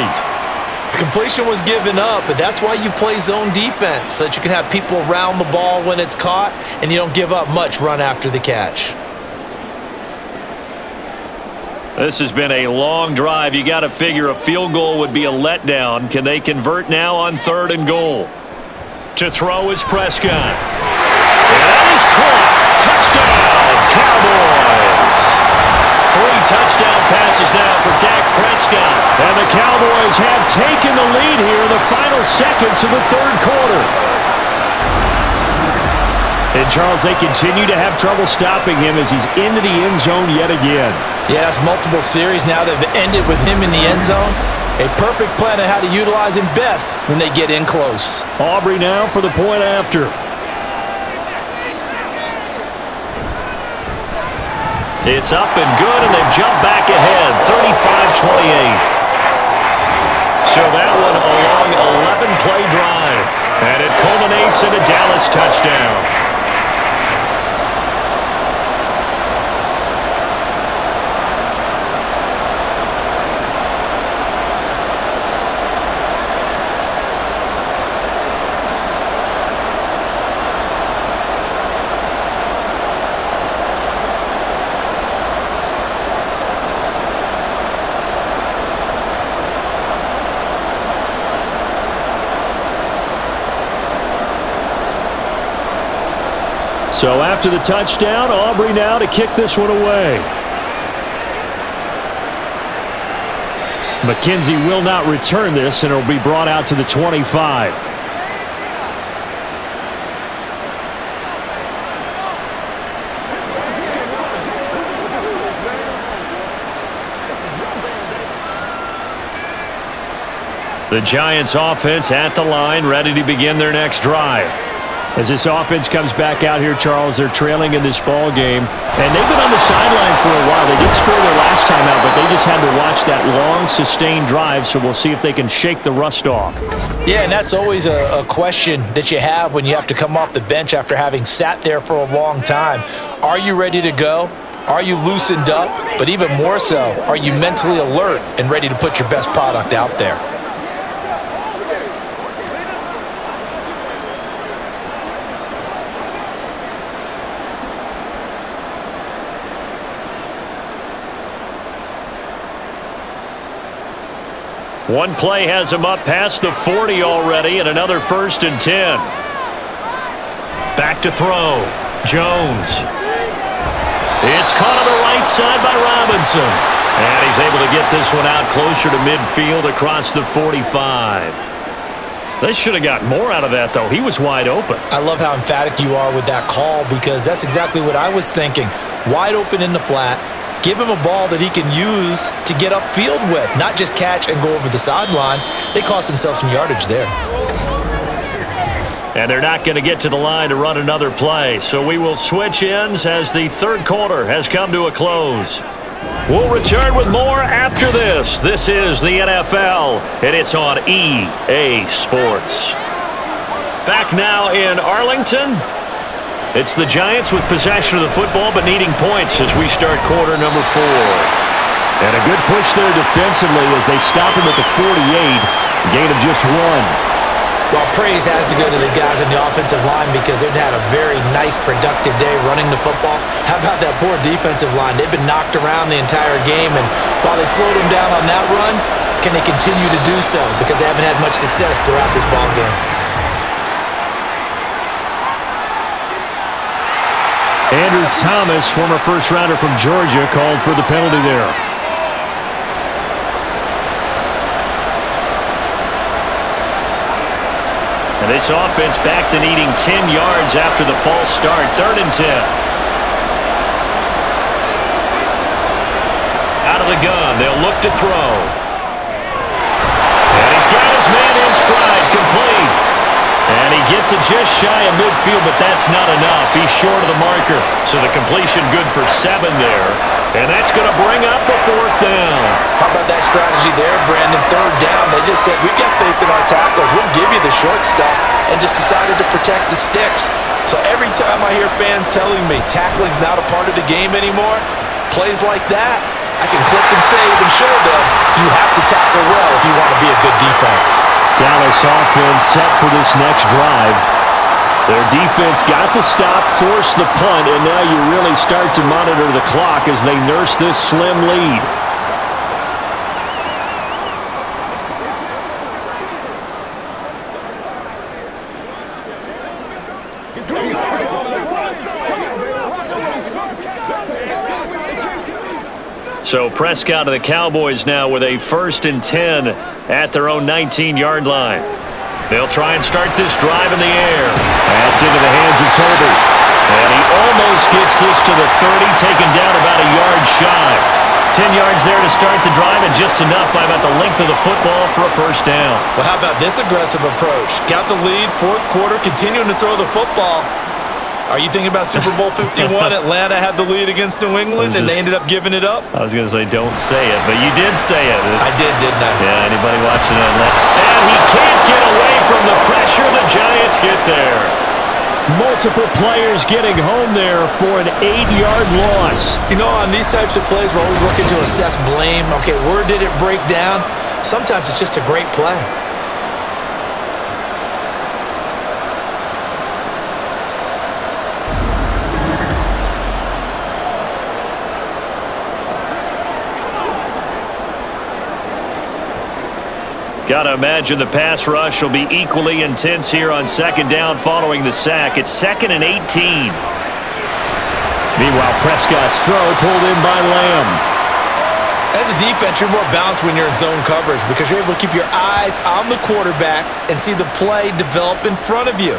Completion was given up, but that's why you play zone defense, so that you can have people around the ball when it's caught, and you don't give up much run after the catch. This has been a long drive. You got to figure a field goal would be a letdown. Can they convert now on third and goal? To throw is Prescott. And that is caught. Touchdown, Cowboys. Three touchdown passes now for Dak Prescott. And the Cowboys have taken the lead here in the final seconds of the third quarter. And Charles, they continue to have trouble stopping him as he's into the end zone yet again. Yeah, it's multiple series now that have ended with him in the end zone. A perfect plan on how to utilize him best when they get in close. Aubrey now for the point after. It's up and good, and they've jumped back ahead, 35-28. So that one a long 11-play drive. And it culminates So after the touchdown, Aubrey now to kick this one away. McKenzie will not return this, and it'll be brought out to the 25. The Giants offense at the line, ready to begin their next drive. As this offense comes back out here, Charles, they're trailing in this ball game. And they've been on the sideline for a while. They did score their last time out, but they just had to watch that long, sustained drive, so we'll see if they can shake the rust off. Yeah, and that's always a, a question that you have when you have to come off the bench after having sat there for a long time. Are you ready to go? Are you loosened up? But even more so, are you mentally alert and ready to put your best product out there? One play has him up past the 40 already and another first and 10. Back to throw. Jones. It's caught on the right side by Robinson. And he's able to get this one out closer to midfield across the 45. They should have got more out of that, though. He was wide open. I love how emphatic you are with that call because that's exactly what I was thinking. Wide open in the flat, Give him a ball that he can use to get upfield with, not just catch and go over the sideline. They cost themselves some yardage there. And they're not going to get to the line to run another play. So we will switch ends as the third quarter has come to a close. We'll return with more after this. This is the NFL, and it's on EA Sports. Back now in Arlington. It's the Giants with possession of the football but needing points as we start quarter number four. And a good push there defensively as they stop him at the 48. Gain of just one. Well, praise has to go to the guys in the offensive line because they've had a very nice, productive day running the football. How about that poor defensive line? They've been knocked around the entire game, and while they slowed them down on that run, can they continue to do so? Because they haven't had much success throughout this ball game. Andrew Thomas, former first rounder from Georgia, called for the penalty there. And this offense back to needing 10 yards after the false start. Third and 10. Out of the gun. They'll look to throw. Gets it just shy of midfield, but that's not enough. He's short of the marker. So the completion good for seven there. And that's going to bring up a fourth down. How about that strategy there, Brandon? Third down. They just said, we've got faith in our tackles. We'll give you the short stuff and just decided to protect the sticks. So every time I hear fans telling me tackling's not a part of the game anymore, plays like that, I can click and save and show them you have to tackle well if you want to be a good defense. Dallas offense set for this next drive. Their defense got the stop, force the punt, and now you really start to monitor the clock as they nurse this slim lead. So Prescott of the Cowboys now with a first and 10 at their own 19-yard line. They'll try and start this drive in the air. That's into the hands of Toby. And he almost gets this to the 30, taken down about a yard shy. 10 yards there to start the drive and just enough by about the length of the football for a first down. Well, how about this aggressive approach? Got the lead, fourth quarter, continuing to throw the football. Are you thinking about Super Bowl 51? Atlanta had the lead against New England, just, and they ended up giving it up? I was going to say, don't say it, but you did say it. I did, didn't I? Yeah, anybody watching it? And he can't get away from the pressure. The Giants get there. Multiple players getting home there for an eight-yard loss. You know, on these types of plays, we're always looking to assess blame. Okay, where did it break down? Sometimes it's just a great play. Got to imagine the pass rush will be equally intense here on second down following the sack. It's second and 18. Meanwhile, Prescott's throw pulled in by Lamb. As a defense, you're more balanced when you're in zone coverage because you're able to keep your eyes on the quarterback and see the play develop in front of you.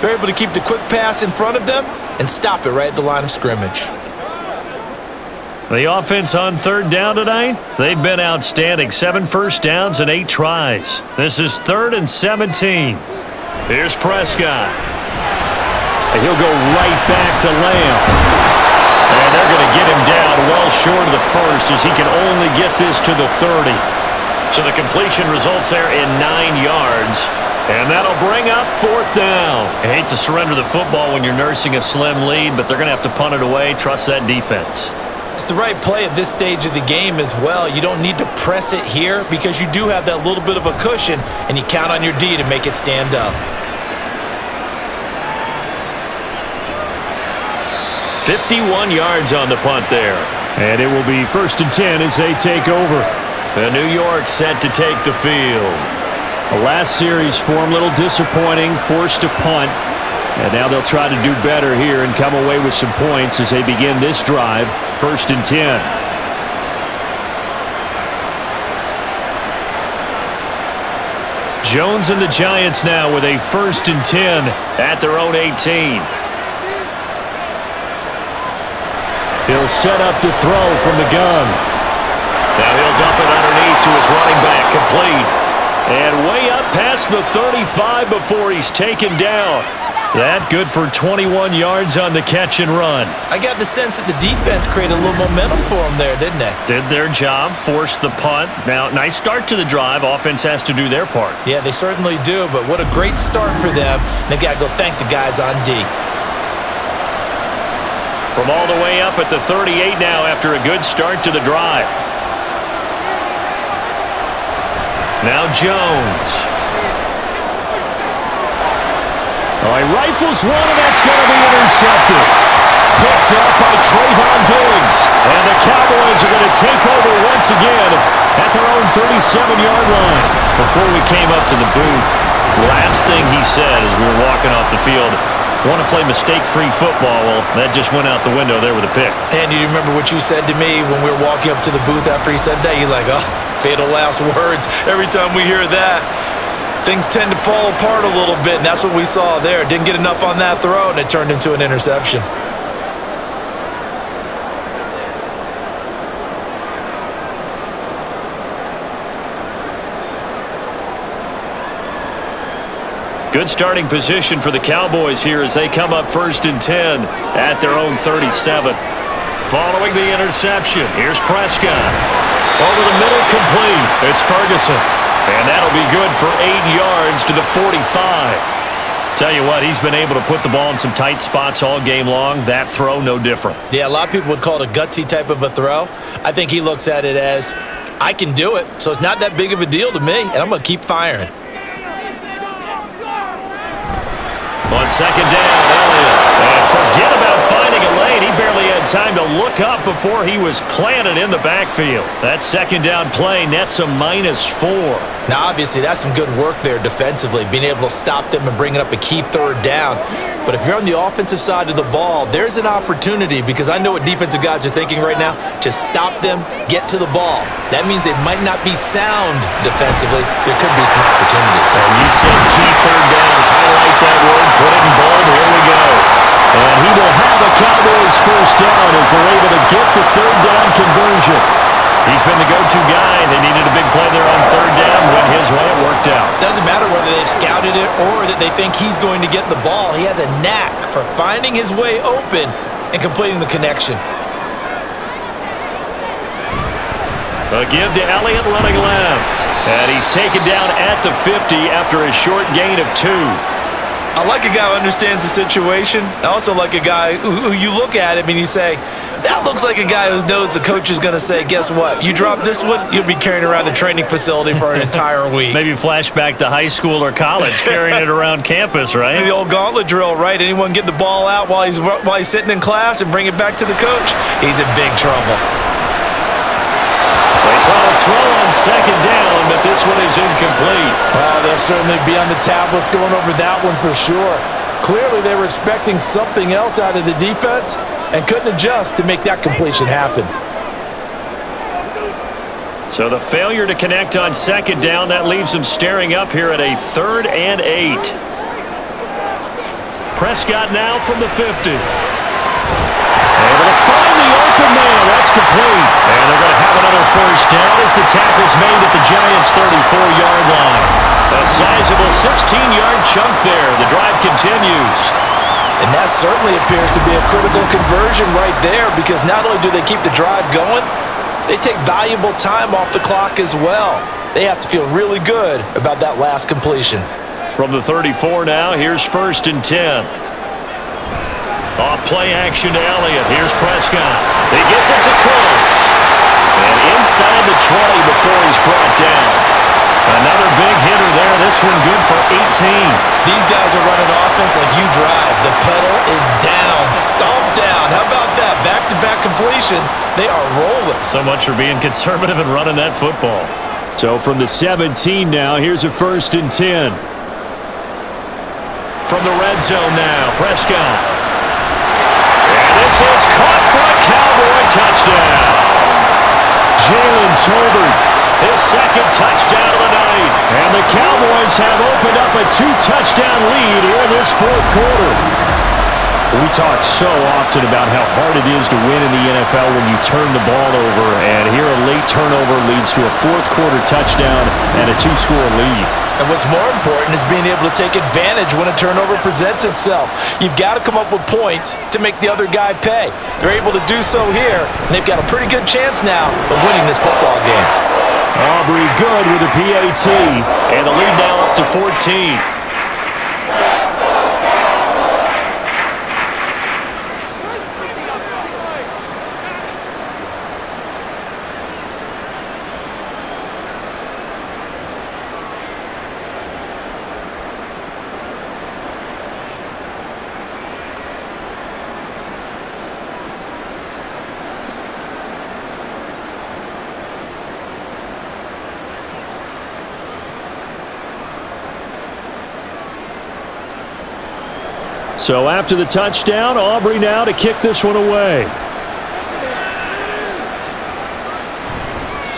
You're able to keep the quick pass in front of them and stop it right at the line of scrimmage. The offense on third down tonight, they've been outstanding. Seven first downs and eight tries. This is third and 17. Here's Prescott. And he'll go right back to Lamb. And they're going to get him down well short of the first as he can only get this to the 30. So the completion results there in nine yards. And that'll bring up fourth down. I hate to surrender the football when you're nursing a slim lead, but they're going to have to punt it away. Trust that defense. It's the right play at this stage of the game as well. You don't need to press it here because you do have that little bit of a cushion, and you count on your D to make it stand up. 51 yards on the punt there. And it will be first and 10 as they take over. The New York set to take the field. The last series form a little disappointing, forced to punt. And now they'll try to do better here and come away with some points as they begin this drive, first and 10. Jones and the Giants now with a first and 10 at their own 18. He'll set up to throw from the gun. Now he'll dump it underneath to his running back, complete. And way up past the 35 before he's taken down. That good for 21 yards on the catch and run. I got the sense that the defense created a little momentum for them there, didn't they? Did their job, forced the punt. Now, nice start to the drive. Offense has to do their part. Yeah, they certainly do, but what a great start for them. They've got to go thank the guys on D. From all the way up at the 38 now after a good start to the drive. Now Jones. Oh, he rifles one, and that's going to be intercepted. Picked up by Trevon Diggs. And the Cowboys are going to take over once again at their own 37-yard line. Before we came up to the booth, last thing he said as we were walking off the field, want to play mistake-free football. Well, that just went out the window there with a pick. And do you remember what you said to me when we were walking up to the booth after he said that? You're like, oh, fatal last words. Every time we hear that, things tend to fall apart a little bit, and that's what we saw there. Didn't get enough on that throw, and it turned into an interception. Good starting position for the Cowboys here as they come up first and 10 at their own 37. Following the interception, here's Prescott. Over the middle, complete. It's Ferguson. And that'll be good for eight yards to the 45. Tell you what, he's been able to put the ball in some tight spots all game long. That throw, no different. Yeah, a lot of people would call it a gutsy type of a throw. I think he looks at it as, I can do it, so it's not that big of a deal to me, and I'm going to keep firing. On second down, had time to look up before he was planted in the backfield. That second down play nets a minus four. Now, obviously, that's some good work there defensively, being able to stop them and bringing up a key third down. But if you're on the offensive side of the ball, there's an opportunity because I know what defensive guys are thinking right now. Just stop them, get to the ball. That means they might not be sound defensively. There could be some opportunities. And you said key third down. Highlight that word. Put it in bold. Here we go. And he will have a Cowboys first down as they're able to get the third down conversion. He's been the go-to guy. They needed a big play there on third down. Went his way. It worked out. Doesn't matter whether they've scouted it or that they think he's going to get the ball. He has a knack for finding his way open and completing the connection. A give to Elliott running left. And he's taken down at the 50 after a short gain of two. I like a guy who understands the situation. I also like a guy who, who you look at him and you say, that looks like a guy who knows the coach is going to say, guess what? You drop this one, you'll be carrying around the training facility for an entire week. Maybe flashback to high school or college, carrying it around campus, right? The old gauntlet drill, right? Anyone get the ball out while he's while he's sitting in class and bring it back to the coach? He's in big trouble. They try to throw on second down, but this one is incomplete. Well, they'll certainly be on the tablets going over that one for sure. Clearly, they were expecting something else out of the defense, and couldn't adjust to make that completion happen. So the failure to connect on second down, that leaves them staring up here at a third and eight. Prescott now from the 50. Able to find the open man. That's complete. And they're going to have another first down as the tackle's made at the Giants' 34-yard line. A sizable 16-yard chunk there. The drive continues. And that certainly appears to be a critical conversion right there because not only do they keep the drive going, they take valuable time off the clock as well. They have to feel really good about that last completion. From the 34 now, here's first and 10. Off play action to Elliott. Here's Prescott. He gets it to Cooks. And inside the 20 before he's brought down. Another big hitter there. This one good for 18. These guys are running offense like you drive. The pedal is down. Stomp down. How about that? Back-to-back -back completions. They are rolling. So much for being conservative and running that football. So from the 17 now, here's a first and 10. From the red zone now, Prescott. This is caught for a Cowboy touchdown. Jalen Tolbert, his second touchdown of the night. And the Cowboys have opened up a two-touchdown lead here in this fourth quarter. We talk so often about how hard it is to win in the NFL when you turn the ball over, and here a late turnover leads to a fourth quarter touchdown and a two-score lead. And what's more important is being able to take advantage when a turnover presents itself. You've got to come up with points to make the other guy pay. They're able to do so here, and they've got a pretty good chance now of winning this football game. Aubrey good with a PAT, and the lead now up to 14. So after the touchdown, Aubrey now to kick this one away.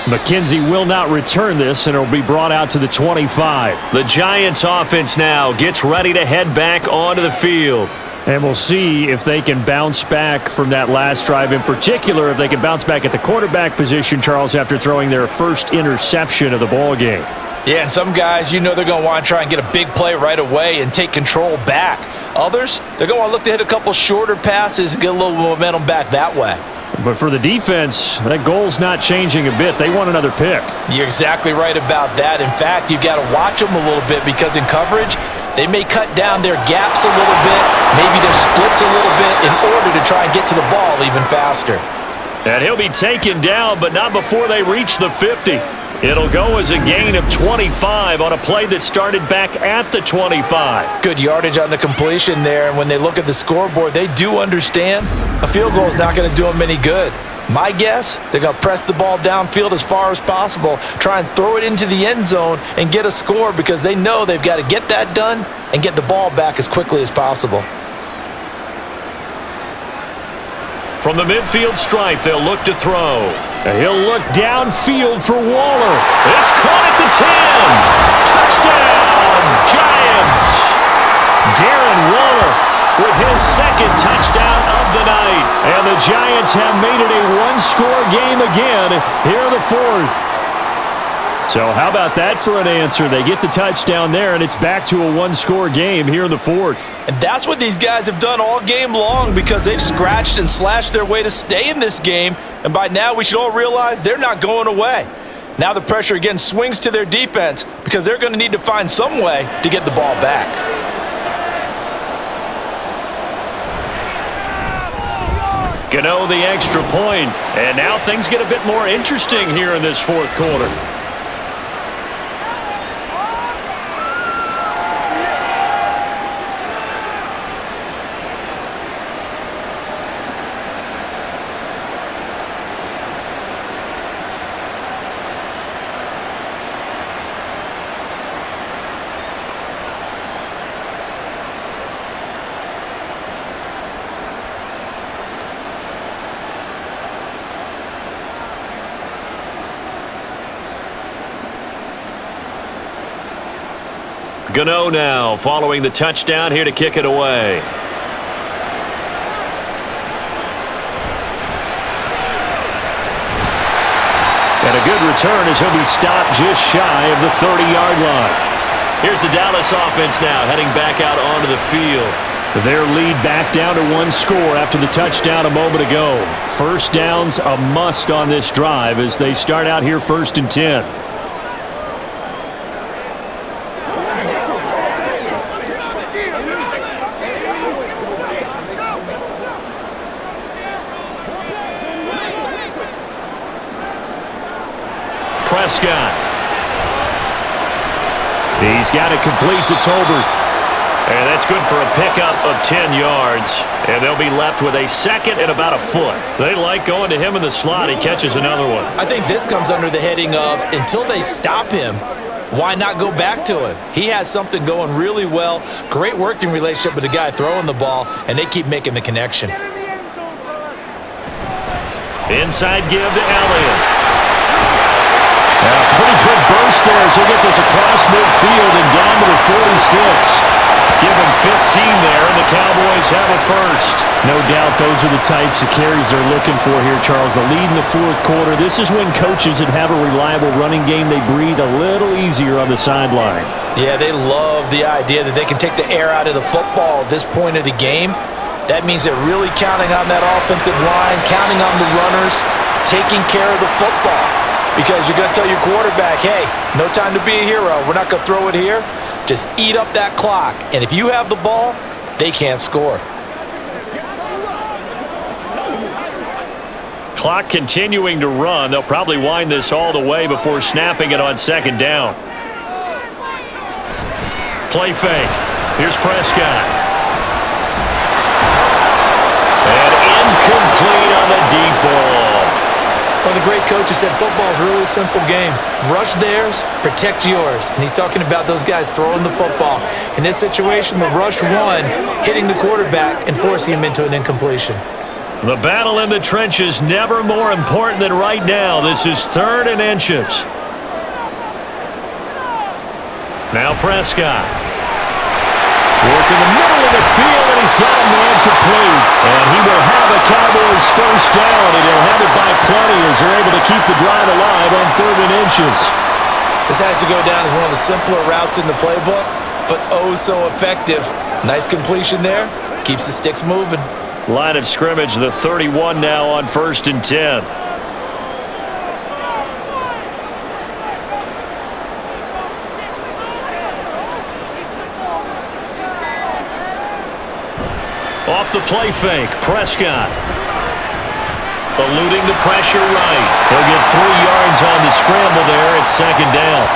McKenzie will not return this, and it'll be brought out to the 25. The Giants offense now gets ready to head back onto the field. And we'll see if they can bounce back from that last drive in particular, if they can bounce back at the quarterback position, Charles, after throwing their first interception of the ball game. Yeah, and some guys, you know they're going to want to try and get a big play right away and take control back. Others, they're going to look to hit a couple shorter passes and get a little momentum back that way. But for the defense, that goal's not changing a bit. They want another pick. You're exactly right about that. In fact, you've got to watch them a little bit because in coverage, they may cut down their gaps a little bit, maybe their splits a little bit in order to try and get to the ball even faster. And he'll be taken down, but not before they reach the 50. It'll go as a gain of 25 on a play that started back at the 25. Good yardage on the completion there, and when they look at the scoreboard, they do understand a field goal is not going to do them any good. My guess, they're going to press the ball downfield as far as possible, try and throw it into the end zone and get a score because they know they've got to get that done and get the ball back as quickly as possible. From the midfield stripe, they'll look to throw. He'll look downfield for Waller. It's caught at the 10. Touchdown, Giants. Darren Waller with his second touchdown of the night. And the Giants have made it a one-score game again here in the fourth. So how about that for an answer? They get the touchdown there, and it's back to a one-score game here in the fourth. And that's what these guys have done all game long because they've scratched and slashed their way to stay in this game. And by now, we should all realize they're not going away. Now the pressure again swings to their defense because they're going to need to find some way to get the ball back. Gano the extra point, and now things get a bit more interesting here in this fourth quarter. Gano now following the touchdown here to kick it away. And a good return as he'll be stopped just shy of the 30-yard line. Here's the Dallas offense now heading back out onto the field. Their lead back down to one score after the touchdown a moment ago. First downs a must on this drive as they start out here first and 10. He's got it complete to Tolbert. And that's good for a pickup of 10 yards. And they'll be left with a second and about a foot. They like going to him in the slot. He catches another one. I think this comes under the heading of until they stop him, why not go back to him? He has something going really well. Great working relationship with the guy throwing the ball, and they keep making the connection. Inside give to Elliott. A pretty good burst there as he gets this across midfield and down to the 46. Give him 15 there, and the Cowboys have a first. No doubt those are the types of carries they're looking for here, Charles. The lead in the fourth quarter. This is when coaches that have a reliable running game, they breathe a little easier on the sideline. Yeah, they love the idea that they can take the air out of the football at this point of the game. That means they're really counting on that offensive line, counting on the runners, taking care of the football. Because you're going to tell your quarterback, hey, no time to be a hero. We're not going to throw it here. Just eat up that clock. And if you have the ball, they can't score. Clock continuing to run. They'll probably wind this all the way before snapping it on second down. Play fake. Here's Prescott. And incomplete on the deep. One of the great coaches said football is really a simple game. Rush theirs, protect yours. And he's talking about those guys throwing the football. In this situation, the rush one, hitting the quarterback and forcing him into an incompletion. The battle in the trenches never more important than right now. This is third and inches. Now Prescott. Work in the middle of the field, and he's got a man complete. And he will have a Cowboys first down, and he'll have it by plenty as they're able to keep the drive alive on third and inches. This has to go down as one of the simpler routes in the playbook, but oh so effective. Nice completion there. Keeps the sticks moving. Line of scrimmage, the 31 now on first and 10. Off the play fake, Prescott. Eluding the pressure right. He'll get three yards on the scramble there at second down.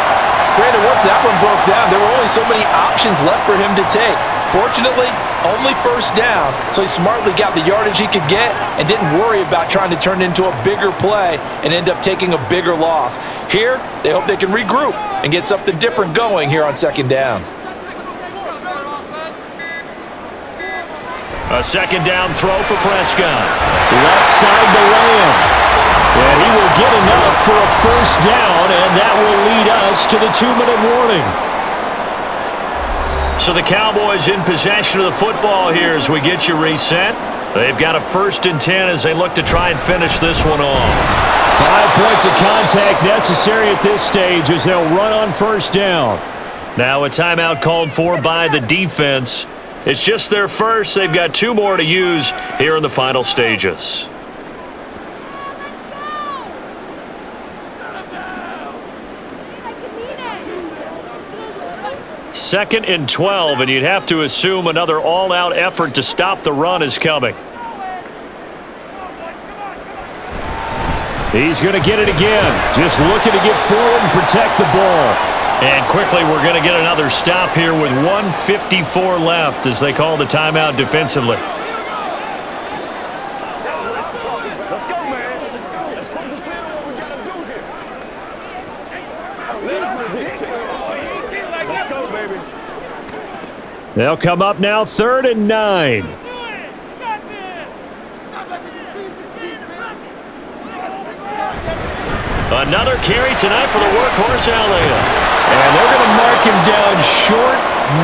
Brandon, once that one broke down, there were only so many options left for him to take. Fortunately, only first down, so he smartly got the yardage he could get and didn't worry about trying to turn it into a bigger play and end up taking a bigger loss. Here, they hope they can regroup and get something different going here on second down. A second down throw for Prescott. Left side to Lamb. And he will get enough for a first down, and that will lead us to the two-minute warning. So the Cowboys in possession of the football here as we get you reset. They've got a first and 10 as they look to try and finish this one off. Five points of contact necessary at this stage as they'll run on first down. Now a timeout called for by the defense. It's just their first. They've got two more to use here in the final stages. Second and 12, and you'd have to assume another all-out effort to stop the run is coming. He's going to get it again. Just looking to get forward and protect the ball. And quickly, we're going to get another stop here with 154 left as they call the timeout defensively. Let's go, man. Let's go to see what we got to do here. Let's go, baby. They'll come up now third and nine. Another carry tonight for the workhorse, Elliott. And they're going to mark him down short,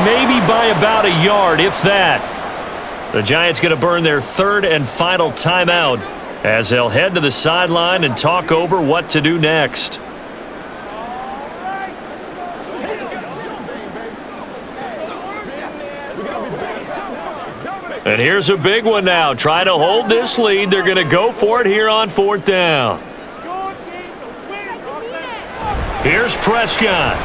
maybe by about a yard, if that. The Giants going to burn their third and final timeout as they'll head to the sideline and talk over what to do next. And here's a big one now. Trying to hold this lead. They're going to go for it here on fourth down. Here's Prescott.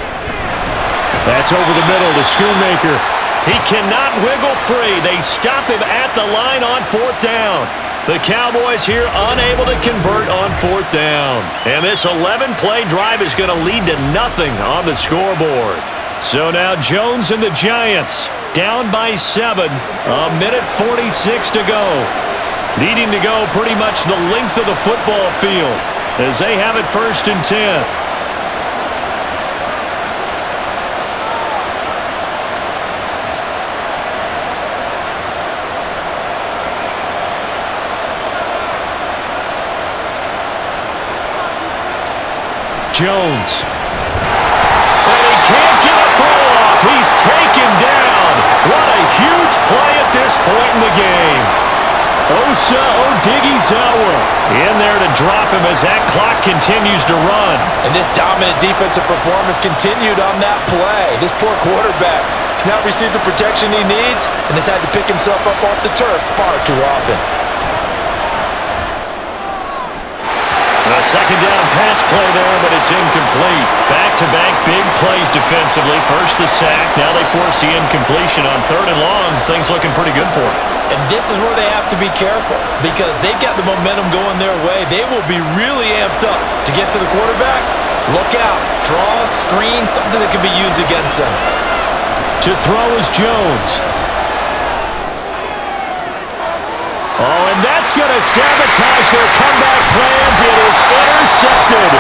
That's over the middle to Schoonmaker. He cannot wiggle free. They stop him at the line on fourth down. The Cowboys here unable to convert on fourth down. And this 11-play drive is going to lead to nothing on the scoreboard. So now Jones and the Giants down by seven. A minute 46 to go. Needing to go pretty much the length of the football field as they have it first and 10. Jones. And he can't get a throw off. He's taken down. What a huge play at this point in the game. Osa Odighizuwa in there to drop him as that clock continues to run. And this dominant defensive performance continued on that play. This poor quarterback has now received the protection he needs and has had to pick himself up off the turf far too often. Second down pass play there, but it's incomplete. Back-to-back -back big plays defensively. First the sack, now they force the incompletion on third and long. Things looking pretty good for them. And this is where they have to be careful because they've got the momentum going their way. They will be really amped up to get to the quarterback. Look out. Draw, screen, something that can be used against them. To throw is Jones. Oh, and that's going to sabotage their comeback plans. It is intercepted.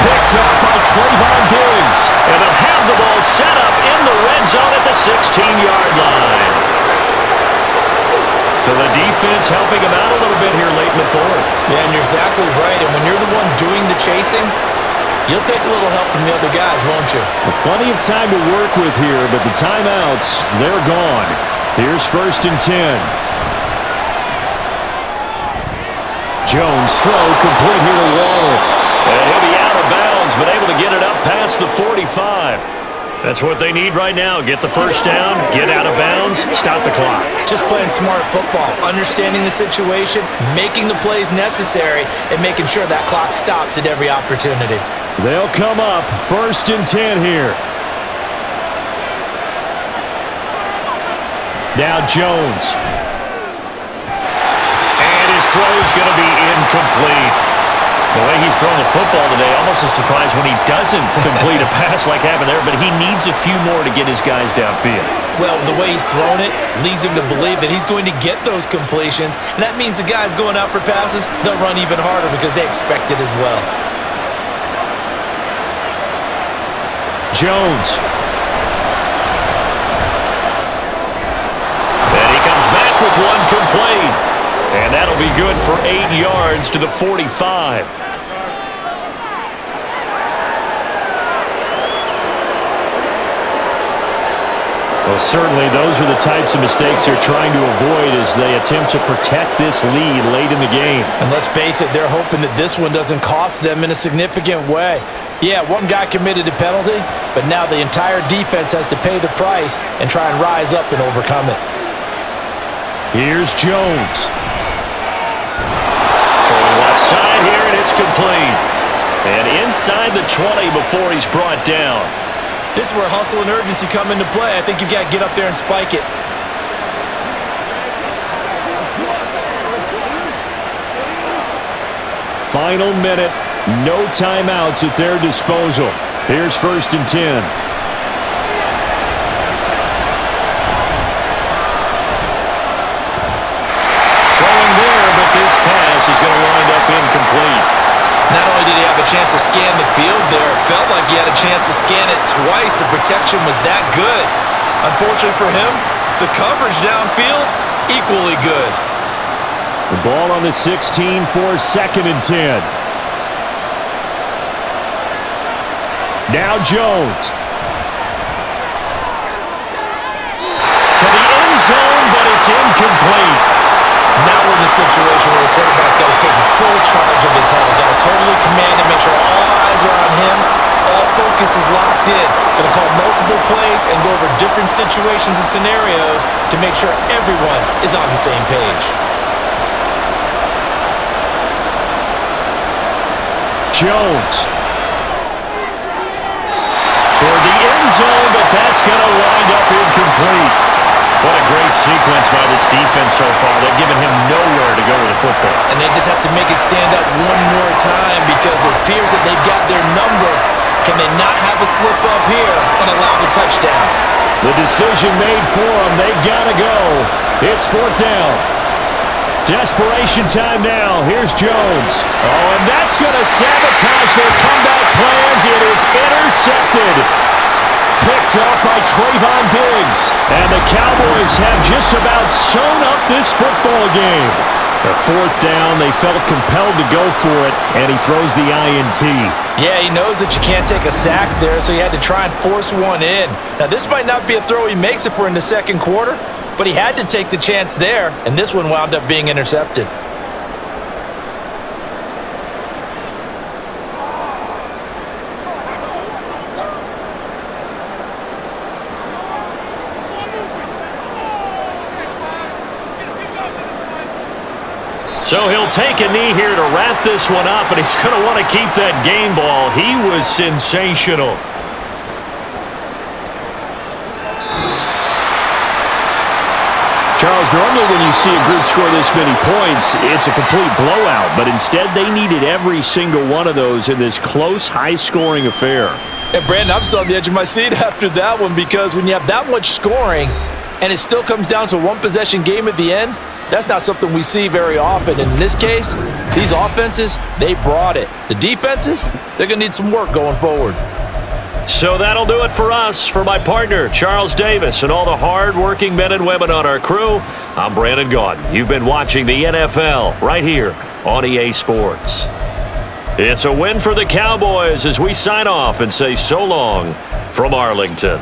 Picked up by Trevon Diggs. And they'll have the ball set up in the red zone at the 16-yard line. So the defense helping him out a little bit here late in the fourth. Yeah, and you're exactly right. And when you're the one doing the chasing, you'll take a little help from the other guys, won't you? Plenty of time to work with here, but the timeouts, they're gone. Here's first and 10. Jones throw complete here to Waller. And he'll be out of bounds, but able to get it up past the 45. That's what they need right now. Get the first down, get out of bounds, stop the clock. Just playing smart football, understanding the situation, making the plays necessary, and making sure that clock stops at every opportunity. They'll come up first and 10 here. Now Jones throw is going to be incomplete. The way he's throwing the football today, almost a surprise when he doesn't complete a pass like happened there, but he needs a few more to get his guys downfield. Well, the way he's thrown it leads him to believe that he's going to get those completions, and that means the guys going out for passes, they'll run even harder because they expect it as well. Jones. And he comes back with one complete. That'll be good for eight yards to the 45. Well, certainly those are the types of mistakes they're trying to avoid as they attempt to protect this lead late in the game. And let's face it, they're hoping that this one doesn't cost them in a significant way. Yeah, one guy committed a penalty, but now the entire defense has to pay the price and try and rise up and overcome it. Here's Jones side here, and it's complete. And inside the 20 before he's brought down. This is where hustle and urgency come into play. I think you've got to get up there and spike it. Final minute. No timeouts at their disposal. Here's first and 10. Chance to scan the field there, it felt like he had a chance to scan it twice. The protection was that good. Unfortunately for him, the coverage downfield, equally good. The ball on the 16 for second and 10. Now Jones. To the end zone, but it's incomplete. Now we're in the situation where the quarterback's got to take full charge of his head. Got to totally command and make sure all eyes are on him. All focus is locked in. Going to call multiple plays and go over different situations and scenarios to make sure everyone is on the same page. Jones. Toward the end zone, but that's going to wind up incomplete. What a great sequence by this defense so far. They've given him nowhere to go with the football. And they just have to make it stand up one more time because it appears that they've got their number. Can they not have a slip up here and allow the touchdown? The decision made for them. They've got to go. It's fourth down. Desperation time now. Here's Jones. Oh, and that's going to sabotage their comeback plans. It is intercepted. Picked up by Trevon Diggs. And the Cowboys have just about sewn up this football game. The fourth down, they felt compelled to go for it, and he throws the INT. Yeah, he knows that you can't take a sack there, so he had to try and force one in. Now, this might not be a throw he makes if we're in the second quarter, but he had to take the chance there, and this one wound up being intercepted. So he'll take a knee here to wrap this one up, and he's going to want to keep that game ball. He was sensational. Charles, normally when you see a group score this many points, it's a complete blowout, but instead they needed every single one of those in this close, high-scoring affair. And Brandon, I'm still on the edge of my seat after that one because when you have that much scoring and it still comes down to one possession game at the end, that's not something we see very often. And in this case, these offenses, they brought it. The defenses, they're going to need some work going forward. So that'll do it for us. For my partner, Charles Davis, and all the hard-working men and women on our crew, I'm Brandon Gaudin. You've been watching the NFL right here on EA Sports. It's a win for the Cowboys as we sign off and say so long from Arlington.